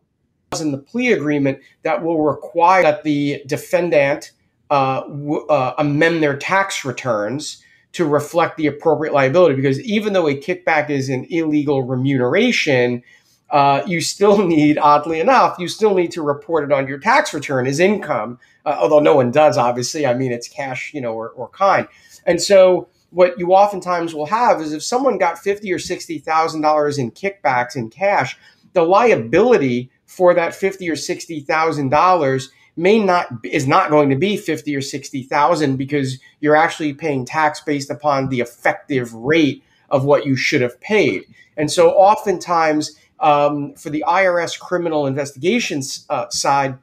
in the plea agreement that will require that the defendant uh, w- uh, amend their tax returns to reflect the appropriate liability. Because even though a kickback is an illegal remuneration, uh, you still need, oddly enough, you still need to report it on your tax return as income, uh, although no one does, obviously. I mean, it's cash, you know, or, or kind. And so what you oftentimes will have is if someone got fifty or sixty thousand dollars in kickbacks in cash, the liability for that fifty or sixty thousand dollars may not is not going to be 50 or 60,000 because you're actually paying tax based upon the effective rate of what you should have paid. And so oftentimes um, for the IRS criminal investigations uh, side,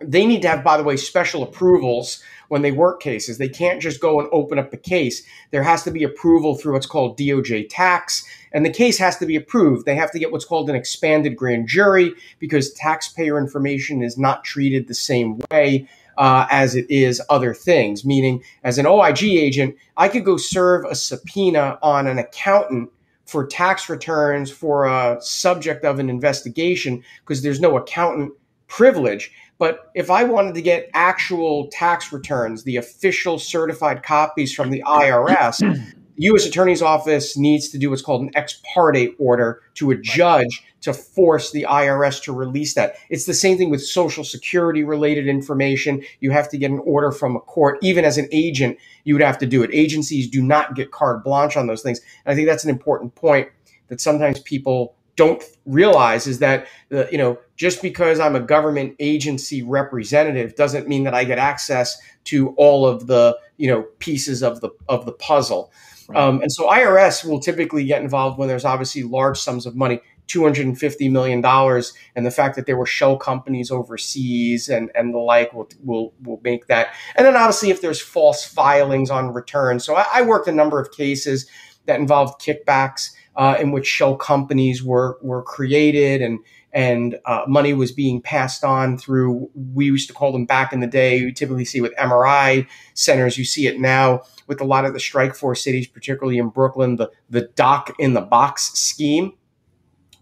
they need to have, by the way, special approvals when they work cases. They can't just go and open up the case. There has to be approval through what's called DOJ tax, and the case has to be approved. They have to get what's called an expanded grand jury because taxpayer information is not treated the same way. Uh, as it is other things, meaning as an OIG agent, I could go serve a subpoena on an accountant for tax returns for a subject of an investigation because there's no accountant privilege. But if I wanted to get actual tax returns, the official certified copies from the IRS, the U.S. Attorney's Office needs to do what's called an ex parte order to a judge to force the IRS to release that. It's the same thing with Social Security related information. You have to get an order from a court. Even as an agent, you would have to do it. Agencies do not get carte blanche on those things. And I think that's an important point that sometimes people don't realize is that the, you know just because I'm a government agency representative doesn't mean that I get access to all of the you know pieces of the of the puzzle. Um, and so IRS will typically get involved when there's obviously large sums of money. $250 million and the fact that there were shell companies overseas and, and the like will, will, will make that. And then obviously if there's false filings on returns. So I, I worked a number of cases that involved kickbacks uh, in which shell companies were, were created and, and uh, money was being passed on through, we used to call them back in the day, you typically see with MRI centers, you see it now with a lot of the strike force cities, particularly in Brooklyn, the, the doc in the box scheme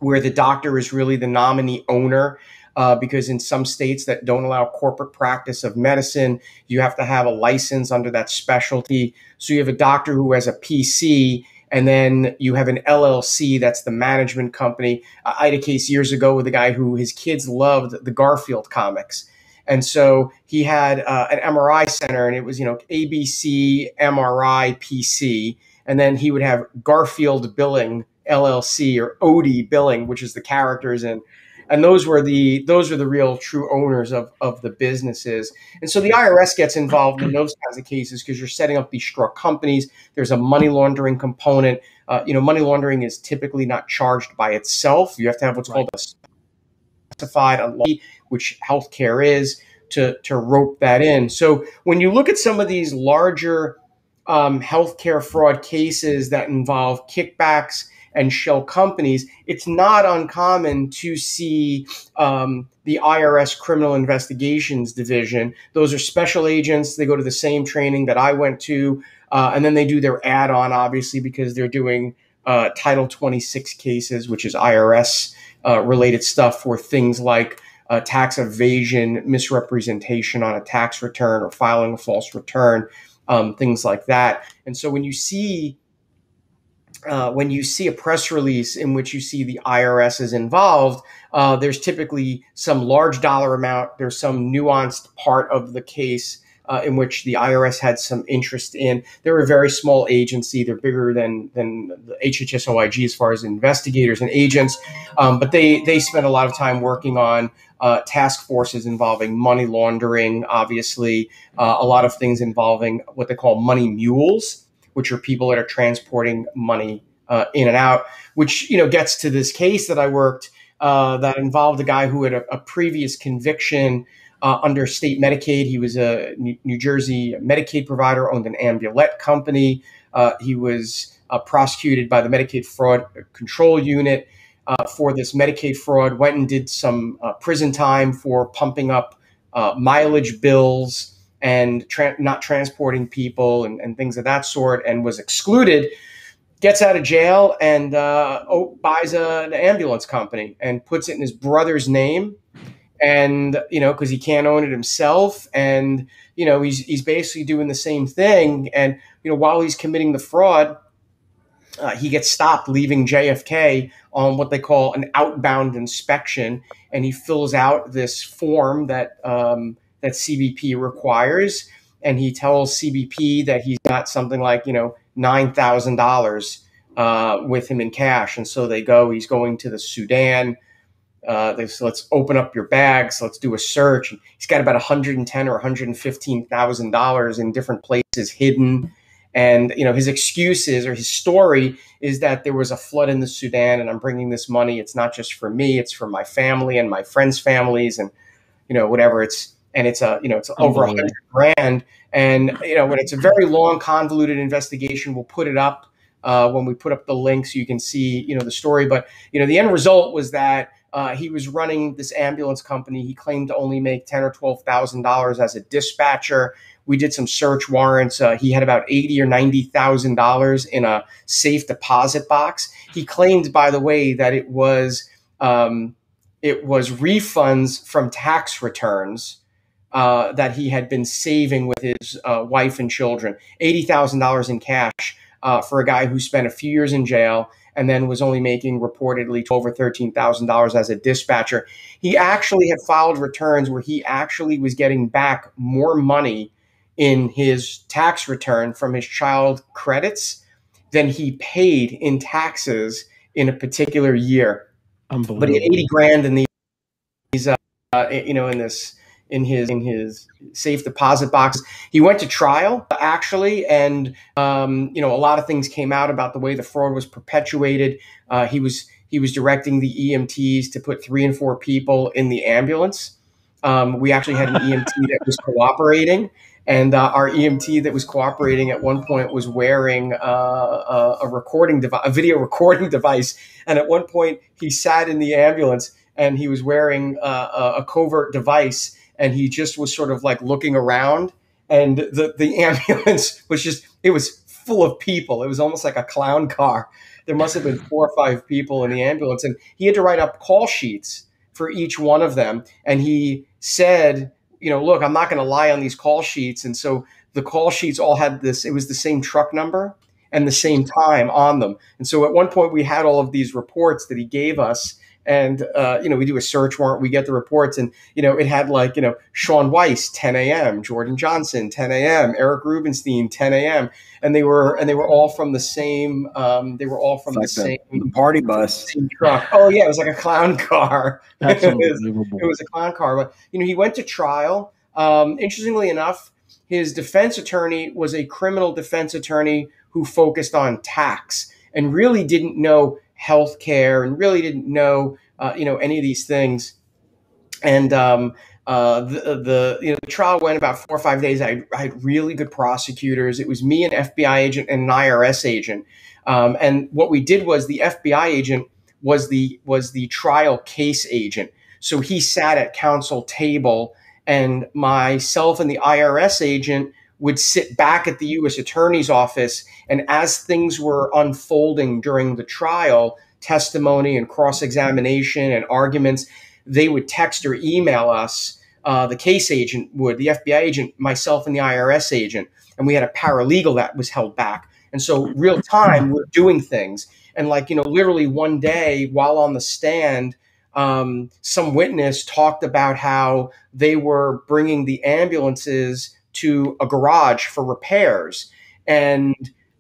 where the doctor is really the nominee owner. Uh, because in some states that don't allow corporate practice of medicine, you have to have a license under that specialty. So you have a doctor who has a PC, and then you have an LLC that's the management company. I had a case years ago with a guy who his kids loved the Garfield comics. And so he had uh, an MRI center, and it was, you know, ABC, MRI, PC. And then he would have Garfield billing LLC or Odie Billing, which is the characters and and those were the those are the real true owners of of the businesses. And so the IRS gets involved in those kinds of cases because you're setting up these struck companies. There's a money laundering component. Uh, you know, money laundering is typically not charged by itself. You have to have what's right. called a specified unlawful, which healthcare is to to rope that in. So when you look at some of these larger um, healthcare fraud cases that involve kickbacks and shell companies, it's not uncommon to see um, the IRS Criminal Investigations Division. Those are special agents. They go to the same training that I went to, uh, and then they do their add on, obviously, because they're doing uh, Title 26 cases, which is IRS uh, related stuff for things like. Uh, tax evasion, misrepresentation on a tax return, or filing a false return, um, things like that. And so when you see uh, when you see a press release in which you see the IRS is involved, uh, there's typically some large dollar amount. There's some nuanced part of the case uh, in which the IRS had some interest in. They're a very small agency. They're bigger than than the HHS OIG as far as investigators and agents, um, but they they spent a lot of time working on uh, task forces involving money laundering, obviously, uh, a lot of things involving what they call money mules, which are people that are transporting money uh, in and out, which you know gets to this case that I worked uh, that involved a guy who had a, a previous conviction uh, under state Medicaid. He was a New Jersey Medicaid provider, owned an ambulette company. Uh, he was prosecuted by the Medicaid Fraud Control Unit uh, for this Medicaid fraud, went and did some uh, prison time for pumping up uh, mileage bills and tra- not transporting people and, and, things of that sort, and was excluded. Gets out of jail and uh, oh, buys a, an ambulance company and puts it in his brother's name. And you know, because he can't own it himself, and you know, he's he's basically doing the same thing. And you know, while he's committing the fraud, uh, he gets stopped leaving JFK on what they call an outbound inspection, and he fills out this form that um, that CBP requires, and he tells CBP that he's got something like you know nine thousand uh, dollars with him in cash, and so they go. He's going to the Sudan. Uh, they say, let's open up your bags. Let's do a search. He's got about 110 or 115 thousand dollars in different places hidden and you know his excuses or his story is that there was a flood in the Sudan, and I'm bringing this money. It's not just for me; it's for my family and my friends' families, and you know whatever. It's and it's a you know it's over a hundred grand, and you know when it's a very long, convoluted investigation, we'll put it up uh, when we put up the link so you can see you know the story. But you know the end result was that. Uh, he was running this ambulance company. He claimed to only make ten or twelve thousand dollars as a dispatcher. We did some search warrants. Uh, he had about eighty or ninety thousand dollars in a safe deposit box. He claimed, by the way, that it was um, it was refunds from tax returns uh, that he had been saving with his uh, wife and children. Eighty thousand dollars in cash uh, for a guy who spent a few years in jail and then was only making reportedly twelve or thirteen thousand dollars as a dispatcher. He actually had filed returns where he actually was getting back more money in his tax return from his child credits than he paid in taxes in a particular year. But he had 80 grand in these, uh, you know, in this, in his, in his safe deposit box. He went to trial actually. And, um, you know, a lot of things came out about the way the fraud was perpetuated. Uh, he was, he was directing the EMTs to put three and four people in the ambulance. Um, we actually had an EMT that was cooperating and uh, our EMT that was cooperating at one point was wearing uh, a, a, recording device, a video recording device. And at one point, he sat in the ambulance and he was wearing uh, a covert device, and he just was sort of like looking around. And the the ambulance was just it was full of people. It was almost like a clown car. There must have been four or five people in the ambulance, and he had to write up call sheets for each one of them. And he said you know, look, I'm not going to lie on these call sheets. And so the call sheets all had this, it was the same truck number and the same time on them. And so at one point we had all of these reports that he gave us. And, uh, you know, we do a search warrant, we get the reports, and, you know, it had like, you know, Sean Weiss, 10 a.m., Jordan Johnson, 10 a.m., Eric Rubenstein, 10 a.m. And they were, and they were all from the same, um, they were all from the same party bus truck. Oh, yeah, it was like a clown car. That's it, was, it was a clown car. But, you know, he went to trial. Um, interestingly enough, his defense attorney was a criminal defense attorney who focused on tax and really didn't know health care and really didn't know uh, you know any of these things and um, uh, the, the you know the trial went about four or five days. I, I, had really good prosecutors. It was me, an FBI agent, and an IRS agent. Um, and what we did was the FBI agent was the was the trial case agent. So he sat at counsel table, and myself and the IRS agent would sit back at the U.S. Attorney's office, and as things were unfolding during the trial, testimony and cross examination and arguments, they would text or email us. Uh, the case agent would, the FBI agent, myself, and the IRS agent, and we had a paralegal that was held back. And so, real time, we're doing things. And like you know, literally one day while on the stand, um, some witness talked about how they were bringing the ambulances to a garage for repairs and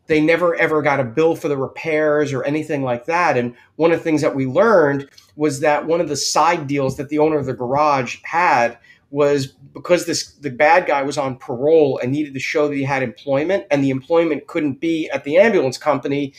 they never ever got a bill for the repairs or anything like that. And one of the things that we learned was that one of the side deals that the owner of the garage had was because this the bad guy was on parole and needed to show that he had employment and the employment couldn't be at the ambulance company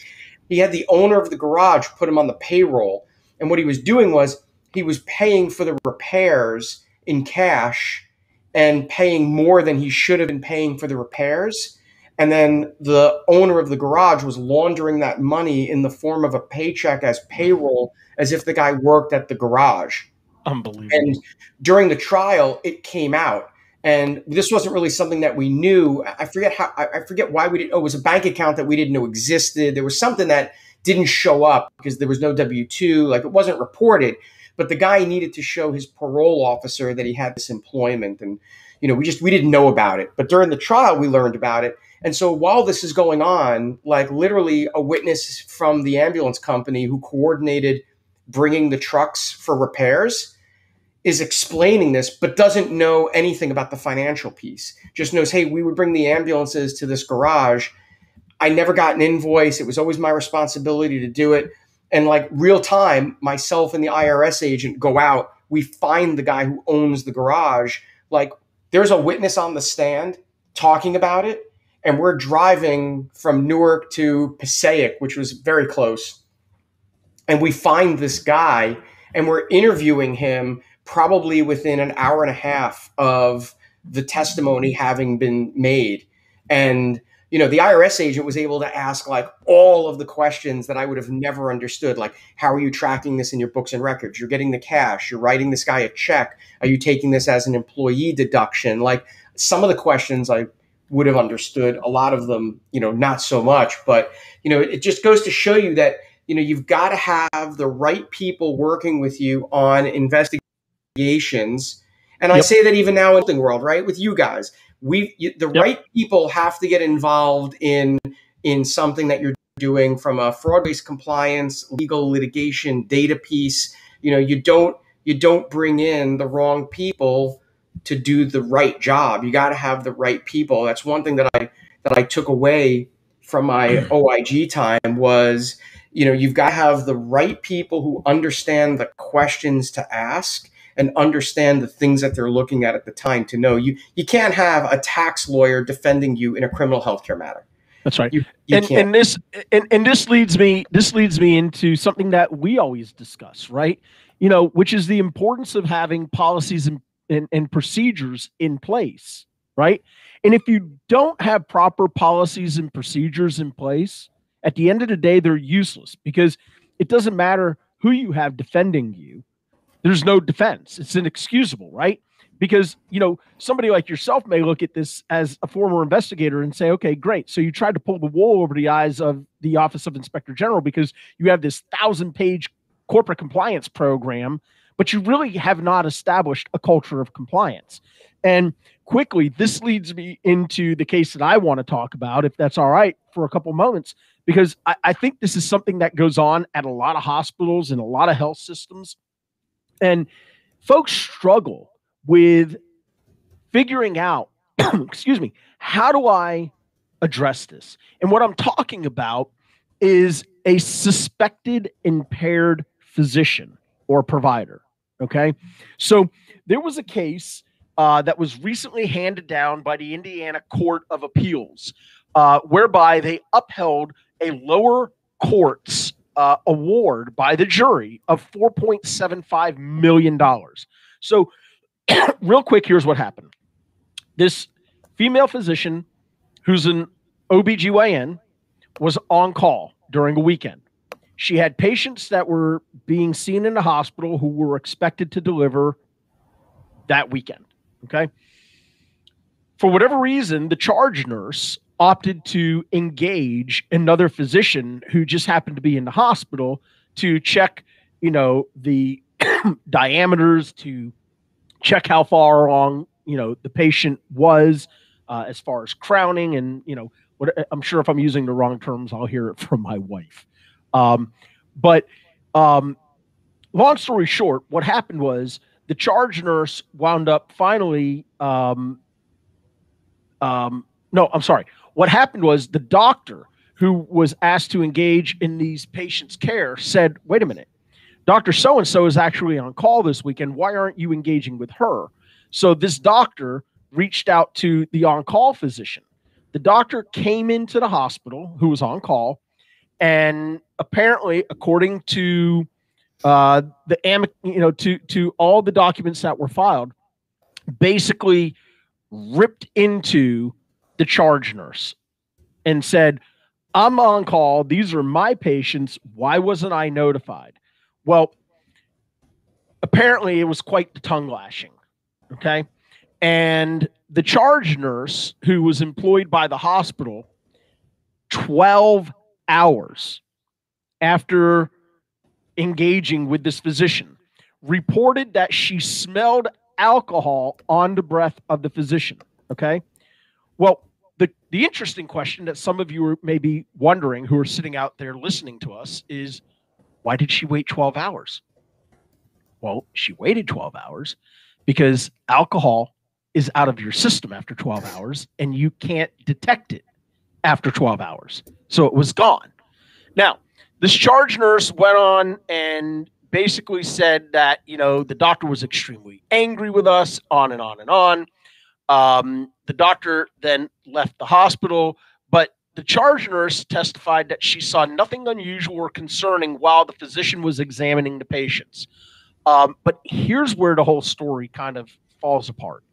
he had the owner of the garage put him on the payroll and what he was doing was he was paying for the repairs in cash and paying more than he should have been paying for the repairs and then the owner of the garage was laundering that money in the form of a paycheck as payroll as if the guy worked at the garage Unbelievable. And during the trial, it came out. And this wasn't really something that we knew. I forget how. I forget why we didn't. Oh, it was a bank account that we didn't know existed. There was something that didn't show up because there was no W two. Like it wasn't reported. But the guy needed to show his parole officer that he had this employment, and you know, we just we didn't know about it. But during the trial, we learned about it. And so while this is going on, like literally a witness from the ambulance company who coordinated bringing the trucks for repairs is explaining this but doesn't know anything about the financial piece just knows hey we would bring the ambulances to this garage i never got an invoice it was always my responsibility to do it and like real time myself and the irs agent go out we find the guy who owns the garage like there's a witness on the stand talking about it and we're driving from newark to passaic which was very close. And we find this guy and we're interviewing him probably within an hour and a half of the testimony having been made. And you know the irs agent was able to ask like all of the questions that i would have never understood like how are you tracking this in your books and records? You're getting the cash. You're writing this guy a check. Are you taking this as an employee deduction? Like some of the questions i would have understood a lot of them you know not so much but you know it just goes to show you that you know you've got to have the right people working with you on investigations. And yep. i say that even now in the world right with you guys we the yep. right people have to get involved in in something that you're doing from a fraud-based compliance legal litigation data piece. You know you don't you don't bring in the wrong people to do the right job. You got to have the right people. That's one thing that i that i took away from my oig time was you know you've got to have the right people who understand the questions to ask and understand the things that they're looking at at the time to know. You you can't have a tax lawyer defending you in a criminal healthcare matter. That's right. You, you and, and this and, and this leads me this leads me into something that we always discuss right? You know which is the importance of having policies and, and, and procedures in place right? And if you don't have proper policies and procedures in place at the end of the day, they're useless because it doesn't matter who you have defending you. There's no defense. It's inexcusable, right? Because, you know, somebody like yourself may look at this as a former investigator and say, okay, great. So you tried to pull the wool over the eyes of the Office of Inspector General because you have this thousand page corporate compliance program, but you really have not established a culture of compliance. And quickly, this leads me into the case that I want to talk about, if that's all right, for a couple moments because I, I think this is something that goes on at a lot of hospitals and a lot of health systems. And folks struggle with figuring out, excuse me, how do I address this? And what I'm talking about is a suspected impaired physician or provider. Okay. So there was a case uh, that was recently handed down by the Indiana Court of Appeals, uh, whereby they upheld a lower court's uh, award by the jury of $4.75 million. So, real quick, here's what happened. This female physician who's an OBGYN was on call during a weekend. She had patients that were being seen in the hospital who were expected to deliver that weekend. Okay. For whatever reason, the charge nurse opted to engage another physician who just happened to be in the hospital to check, you know, the diameters, to check how far along, you know, the patient was uh, as far as crowning. And, you know, what I'm sure if I'm using the wrong terms, I'll hear it from my wife. Um, but um, long story short, what happened was the charge nurse wound up finally um, um, no, I'm sorry. What happened was the doctor who was asked to engage in these patients' care said, wait a minute, Dr. So and so is actually on call this weekend. Why aren't you engaging with her? So this doctor reached out to the on call physician. The doctor came into the hospital who was on call, and apparently, according to uh, the you know to to all the documents that were filed, basically ripped into the charge nurse and said, I'm on call. These are my patients. Why wasn't I notified? Well, apparently it was quite the tongue lashing. Okay. And the charge nurse who was employed by the hospital 12 hours after engaging with this physician reported that she smelled alcohol on the breath of the physician. Okay. Well, the, interesting question that some of you are maybe wondering who are sitting out there listening to us is why did she wait 12 hours? Well, she waited 12 hours because alcohol is out of your system after 12 hours and you can't detect it after 12 hours. So it was gone. Now, this charge nurse went on and basically said that you know the doctor was extremely angry with us on and on and on um, the doctor then left the hospital but the charge nurse testified that she saw nothing unusual or concerning while the physician was examining the patients um, but here's where the whole story kind of falls apart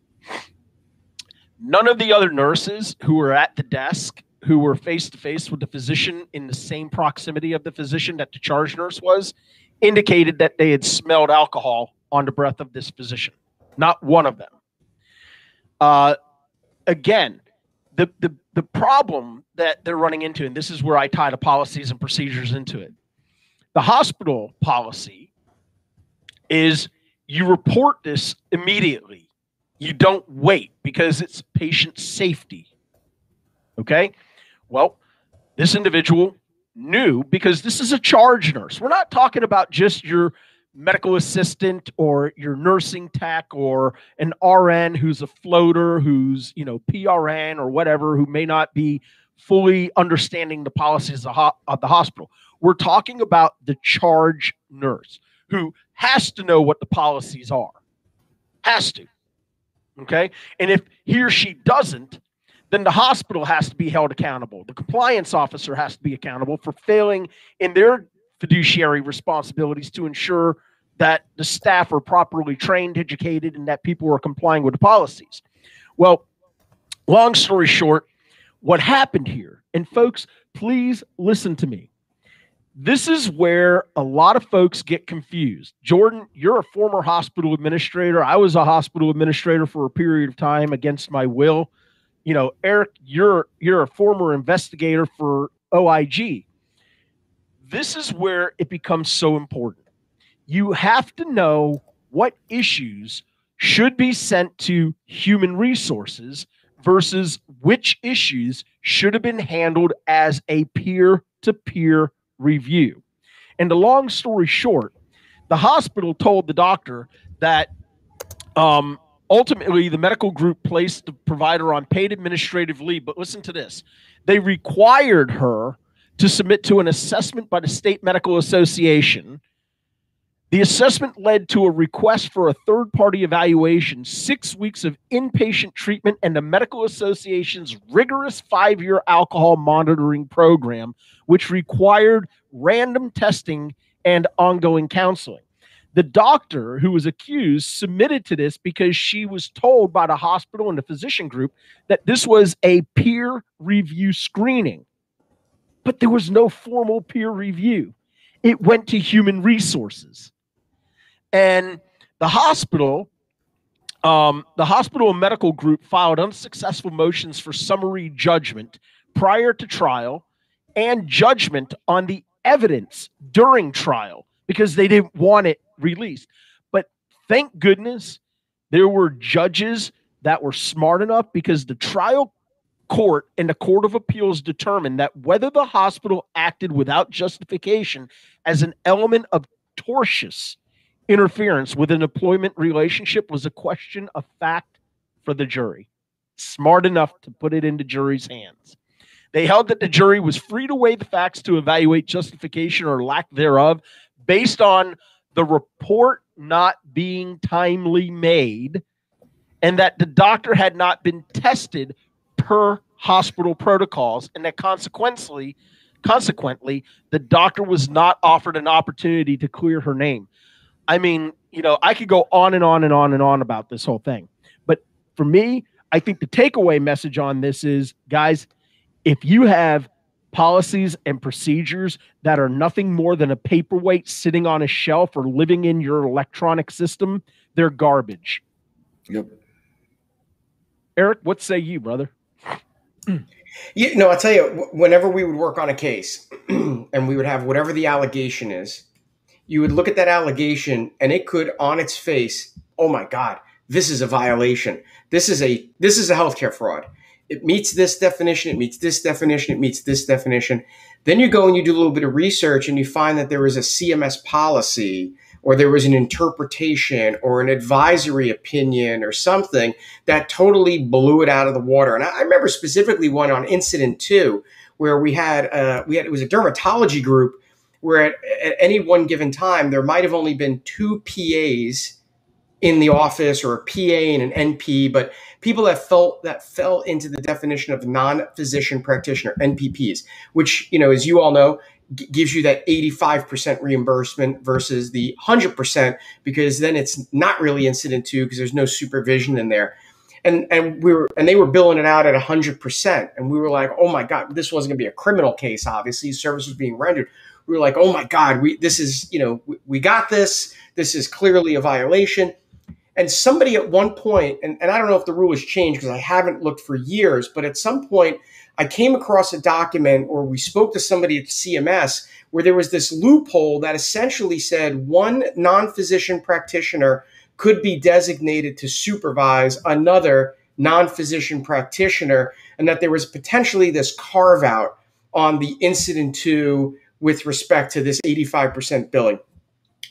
none of the other nurses who were at the desk who were face to face with the physician in the same proximity of the physician that the charge nurse was indicated that they had smelled alcohol on the breath of this physician. Not one of them. Uh, again, the, the, the problem that they're running into, and this is where I tie the policies and procedures into it. The hospital policy is you report this immediately. You don't wait because it's patient safety. Okay? Well, this individual knew because this is a charge nurse. We're not talking about just your medical assistant or your nursing tech or an RN who's a floater, who's, you know, PRN or whatever, who may not be fully understanding the policies of, the hospital. We're talking about the charge nurse who has to know what the policies are. Has to. Okay. And if he or she doesn't, then the hospital has to be held accountable. The compliance officer has to be accountable for failing in their fiduciary responsibilities to ensure that the staff are properly trained, educated, and that people are complying with the policies. Well, long story short, what happened here, and folks, please listen to me. This is where a lot of folks get confused. Jordan, you're a former hospital administrator. I was a hospital administrator for a period of time against my will you know, Eric, you're you're a former investigator for OIG. This is where it becomes so important. You have to know what issues should be sent to human resources versus which issues should have been handled as a peer to peer review. And the long story short, the hospital told the doctor that um, ultimately the medical group placed the provider on paid administrative leave but listen to this they required her to submit to an assessment by the state medical association the assessment led to a request for a third party evaluation, six weeks of inpatient treatment, and the medical association's rigorous five year alcohol monitoring program, which required random testing and ongoing counseling. The doctor who was accused submitted to this because she was told by the hospital and the physician group that this was a peer review screening. But there was no formal peer review, it went to human resources. And the hospital um, the hospital and medical group filed unsuccessful motions for summary judgment prior to trial and judgment on the evidence during trial because they didn't want it released. But thank goodness there were judges that were smart enough because the trial court and the court of appeals determined that whether the hospital acted without justification as an element of tortious interference with an employment relationship was a question of fact for the jury. smart enough to put it into jury's hands. They held that the jury was free to weigh the facts to evaluate justification or lack thereof based on the report not being timely made and that the doctor had not been tested per hospital protocols and that consequently consequently the doctor was not offered an opportunity to clear her name i mean you know i could go on and on and on and on about this whole thing but for me i think the takeaway message on this is guys if you have policies and procedures that are nothing more than a paperweight sitting on a shelf or living in your electronic system, they're garbage. Yep. Eric, what say you, brother? You know, I'll tell you, whenever we would work on a case and we would have whatever the allegation is, you would look at that allegation and it could on its face, oh my God, this is a violation. This is a this is a healthcare fraud it meets this definition, it meets this definition, it meets this definition. Then you go and you do a little bit of research and you find that there is a CMS policy or there was an interpretation or an advisory opinion or something that totally blew it out of the water. And I, remember specifically one on incident two, where we had uh, we had it was a dermatology group where at, at any one given time there might have only been two PAs in the office or a PA and an NP, but people that felt that fell into the definition of non-physician practitioner NPPs, which you know, as you all know, gives you that 85% reimbursement versus the 100% because then it's not really incident to because there's no supervision in there. And, and we were and they were billing it out at 100% and we were like oh my god this wasn't going to be a criminal case obviously. Service was being rendered. We were like oh my god we this is you know we, we got this. This is clearly a violation. And somebody at one point, and, and I don't know if the rule has changed because I haven't looked for years, but at some point I came across a document or we spoke to somebody at CMS where there was this loophole that essentially said one non physician practitioner could be designated to supervise another non physician practitioner, and that there was potentially this carve out on the incident to with respect to this 85% billing.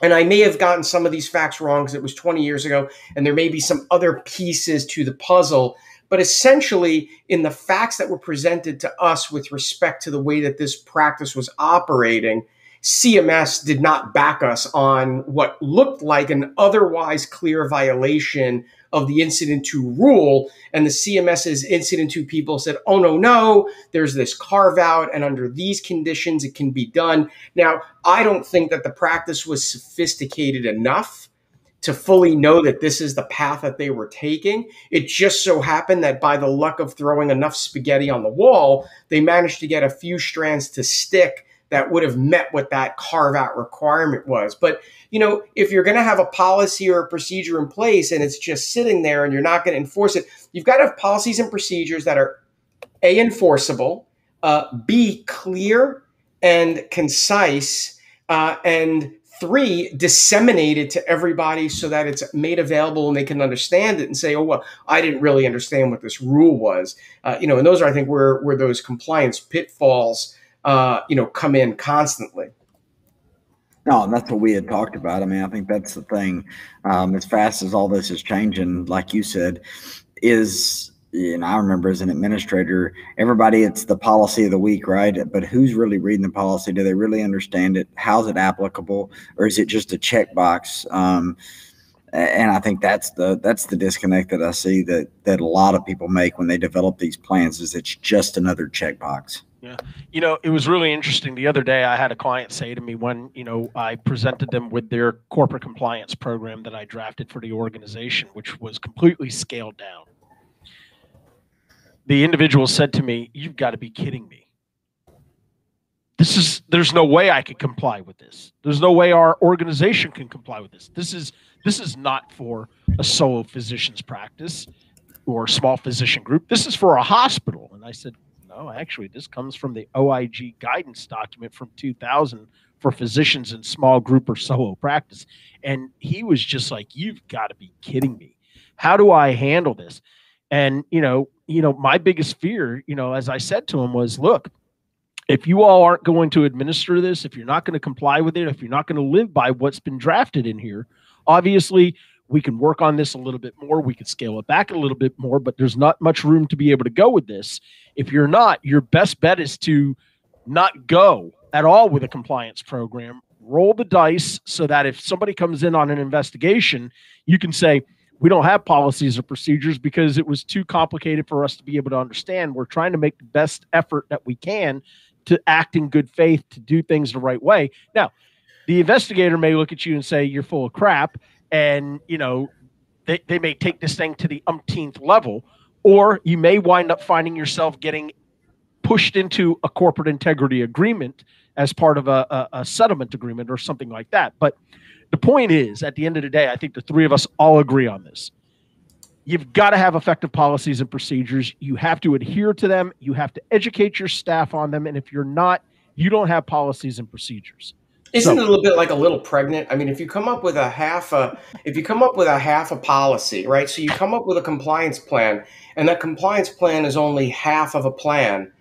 And I may have gotten some of these facts wrong because it was 20 years ago, and there may be some other pieces to the puzzle. But essentially, in the facts that were presented to us with respect to the way that this practice was operating, CMS did not back us on what looked like an otherwise clear violation of the incident to rule. And the CMS's incident to people said, oh, no, no, there's this carve out. And under these conditions, it can be done. Now, I don't think that the practice was sophisticated enough to fully know that this is the path that they were taking. It just so happened that by the luck of throwing enough spaghetti on the wall, they managed to get a few strands to stick that would have met what that carve out requirement was. But, you know, if you're going to have a policy or a procedure in place and it's just sitting there and you're not going to enforce it, you've got to have policies and procedures that are A, enforceable, uh, B, clear and concise, uh, and three, disseminate it to everybody so that it's made available and they can understand it and say, oh, well, I didn't really understand what this rule was. Uh, you know, and those are, I think, where, where those compliance pitfalls uh, you know, come in constantly. No, and that's what we had talked about. I mean, I think that's the thing. Um, as fast as all this is changing, like you said, is and I remember as an administrator, everybody it's the policy of the week, right? But who's really reading the policy? Do they really understand it? How's it applicable, or is it just a checkbox? Um, and I think that's the that's the disconnect that I see that that a lot of people make when they develop these plans is it's just another checkbox. Yeah. You know, it was really interesting. The other day, I had a client say to me when, you know, I presented them with their corporate compliance program that I drafted for the organization, which was completely scaled down. The individual said to me, You've got to be kidding me. This is, there's no way I could comply with this. There's no way our organization can comply with this. This is, this is not for a solo physician's practice or small physician group. This is for a hospital. And I said, no, actually, this comes from the OIG guidance document from 2000 for physicians in small group or solo practice. And he was just like, you've got to be kidding me. How do I handle this? And, you know, you know, my biggest fear, you know, as I said to him was, look, if you all aren't going to administer this, if you're not going to comply with it, if you're not going to live by what's been drafted in here, obviously we can work on this a little bit more. We could scale it back a little bit more, but there's not much room to be able to go with this. If you're not, your best bet is to not go at all with a compliance program. Roll the dice so that if somebody comes in on an investigation, you can say, we don't have policies or procedures because it was too complicated for us to be able to understand. We're trying to make the best effort that we can to act in good faith, to do things the right way. Now, the investigator may look at you and say, you're full of crap and you know they, they may take this thing to the umpteenth level or you may wind up finding yourself getting pushed into a corporate integrity agreement as part of a, a, a, settlement agreement or something like that but the point is at the end of the day i think the three of us all agree on this you've got to have effective policies and procedures you have to adhere to them you have to educate your staff on them and if you're not you don't have policies and procedures isn't so, it a little bit like a little pregnant? I mean, if you come up with a half a, if you come up with a half a policy, right? So you come up with a compliance plan, and that compliance plan is only half of a plan.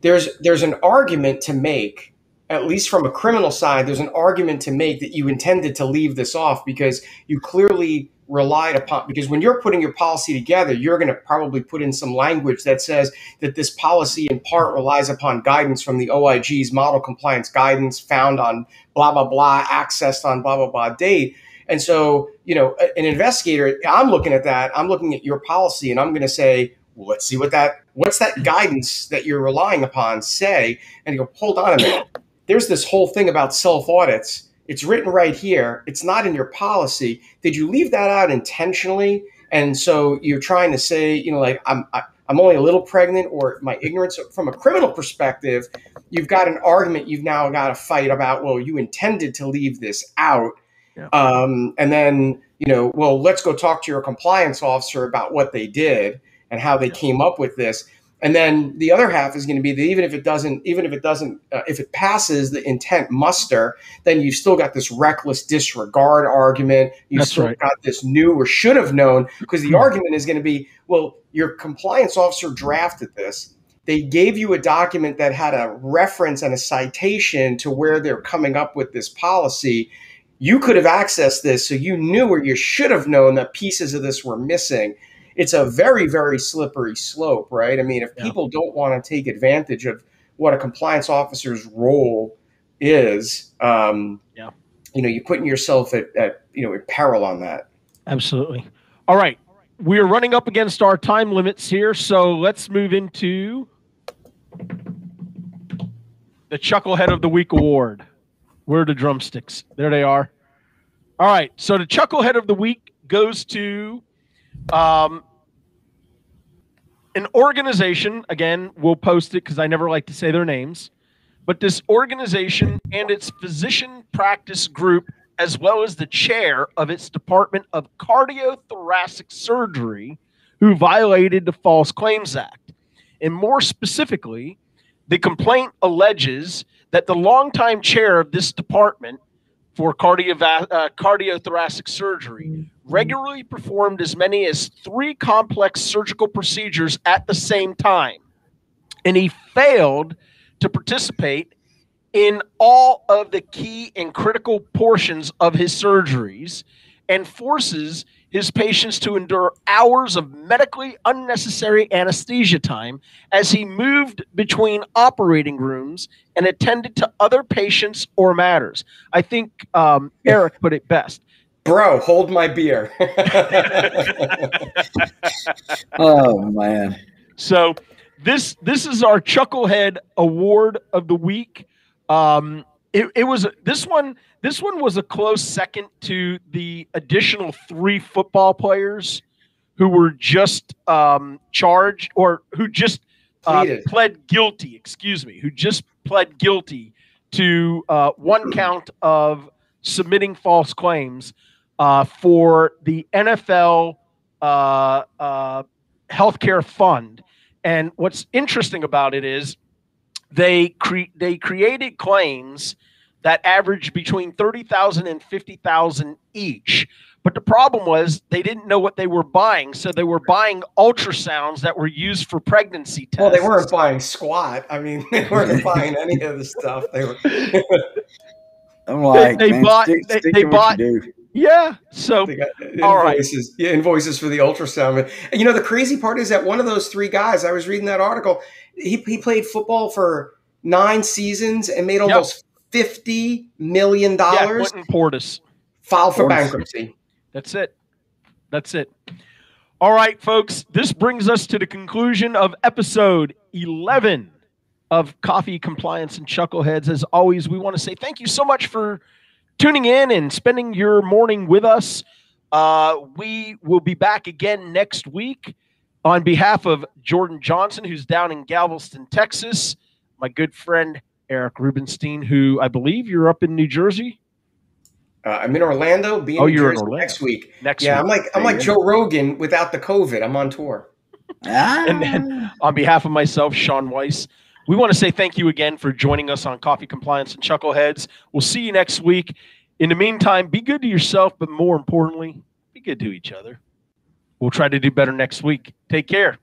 There's there's an argument to make, at least from a criminal side. There's an argument to make that you intended to leave this off because you clearly relied upon because when you're putting your policy together you're going to probably put in some language that says that this policy in part relies upon guidance from the oig's model compliance guidance found on blah blah blah accessed on blah blah blah date and so you know an investigator i'm looking at that i'm looking at your policy and i'm going to say well, let's see what that what's that guidance that you're relying upon say and you go hold on a minute there's this whole thing about self audits it's written right here. It's not in your policy. Did you leave that out intentionally? And so you're trying to say, you know, like I'm, I, I'm only a little pregnant, or my ignorance from a criminal perspective. You've got an argument. You've now got to fight about. Well, you intended to leave this out, yeah. um, and then you know, well, let's go talk to your compliance officer about what they did and how they yeah. came up with this. And then the other half is going to be that even if it doesn't, even if it doesn't, uh, if it passes the intent muster, then you've still got this reckless disregard argument. You've That's still right. got this knew or should have known because the hmm. argument is going to be, well, your compliance officer drafted this. They gave you a document that had a reference and a citation to where they're coming up with this policy. You could have accessed this, so you knew or you should have known that pieces of this were missing it's a very very slippery slope, right? I mean, if yeah. people don't want to take advantage of what a compliance officer's role is, um, yeah, you know, you're putting yourself at, at you know at peril on that. Absolutely. All right, we are running up against our time limits here, so let's move into the Chucklehead of the Week award. Where are the drumsticks? There they are. All right, so the Chucklehead of the Week goes to um, an organization, again, we'll post it because I never like to say their names, but this organization and its physician practice group, as well as the chair of its Department of Cardiothoracic Surgery, who violated the False Claims Act. And more specifically, the complaint alleges that the longtime chair of this department for cardiova- uh, cardiothoracic surgery regularly performed as many as three complex surgical procedures at the same time. And he failed to participate in all of the key and critical portions of his surgeries and forces his patients to endure hours of medically unnecessary anesthesia time as he moved between operating rooms and attended to other patients or matters. I think um, Eric put it best. Bro, hold my beer. oh man. So this this is our Chucklehead Award of the week. Um, it, it was this one. This one was a close second to the additional three football players who were just um, charged or who just uh, pled guilty. Excuse me, who just pled guilty to uh, one count of submitting false claims uh, for the NFL uh, uh, healthcare fund. And what's interesting about it is they cre- they created claims that averaged between 30,000 and 50,000 each. But the problem was they didn't know what they were buying, so they were buying ultrasounds that were used for pregnancy tests. Well, they weren't buying squat. I mean, they weren't buying any of the stuff. They were. I'm like, they, they man, bought. Stick, they, stick they bought Yeah. So uh, all right. invoices, yeah, invoices for the ultrasound. And you know, the crazy part is that one of those three guys, I was reading that article, he, he played football for nine seasons and made almost yep. fifty million dollars. Yeah, Portis filed for Portis. bankruptcy. That's it. That's it. All right, folks. This brings us to the conclusion of episode eleven of Coffee Compliance and Chuckleheads. As always, we want to say thank you so much for tuning in and spending your morning with us. Uh, we will be back again next week on behalf of Jordan Johnson, who's down in Galveston, Texas, my good friend Eric Rubenstein, who I believe you're up in New Jersey. Uh, I'm in Orlando. Being oh, you're in Orlando next week. Next yeah, week. I'm like I'm like Joe Rogan without the COVID. I'm on tour. Ah. and then on behalf of myself, Sean Weiss, we want to say thank you again for joining us on Coffee Compliance and Chuckleheads. We'll see you next week. In the meantime, be good to yourself, but more importantly, be good to each other. We'll try to do better next week. Take care.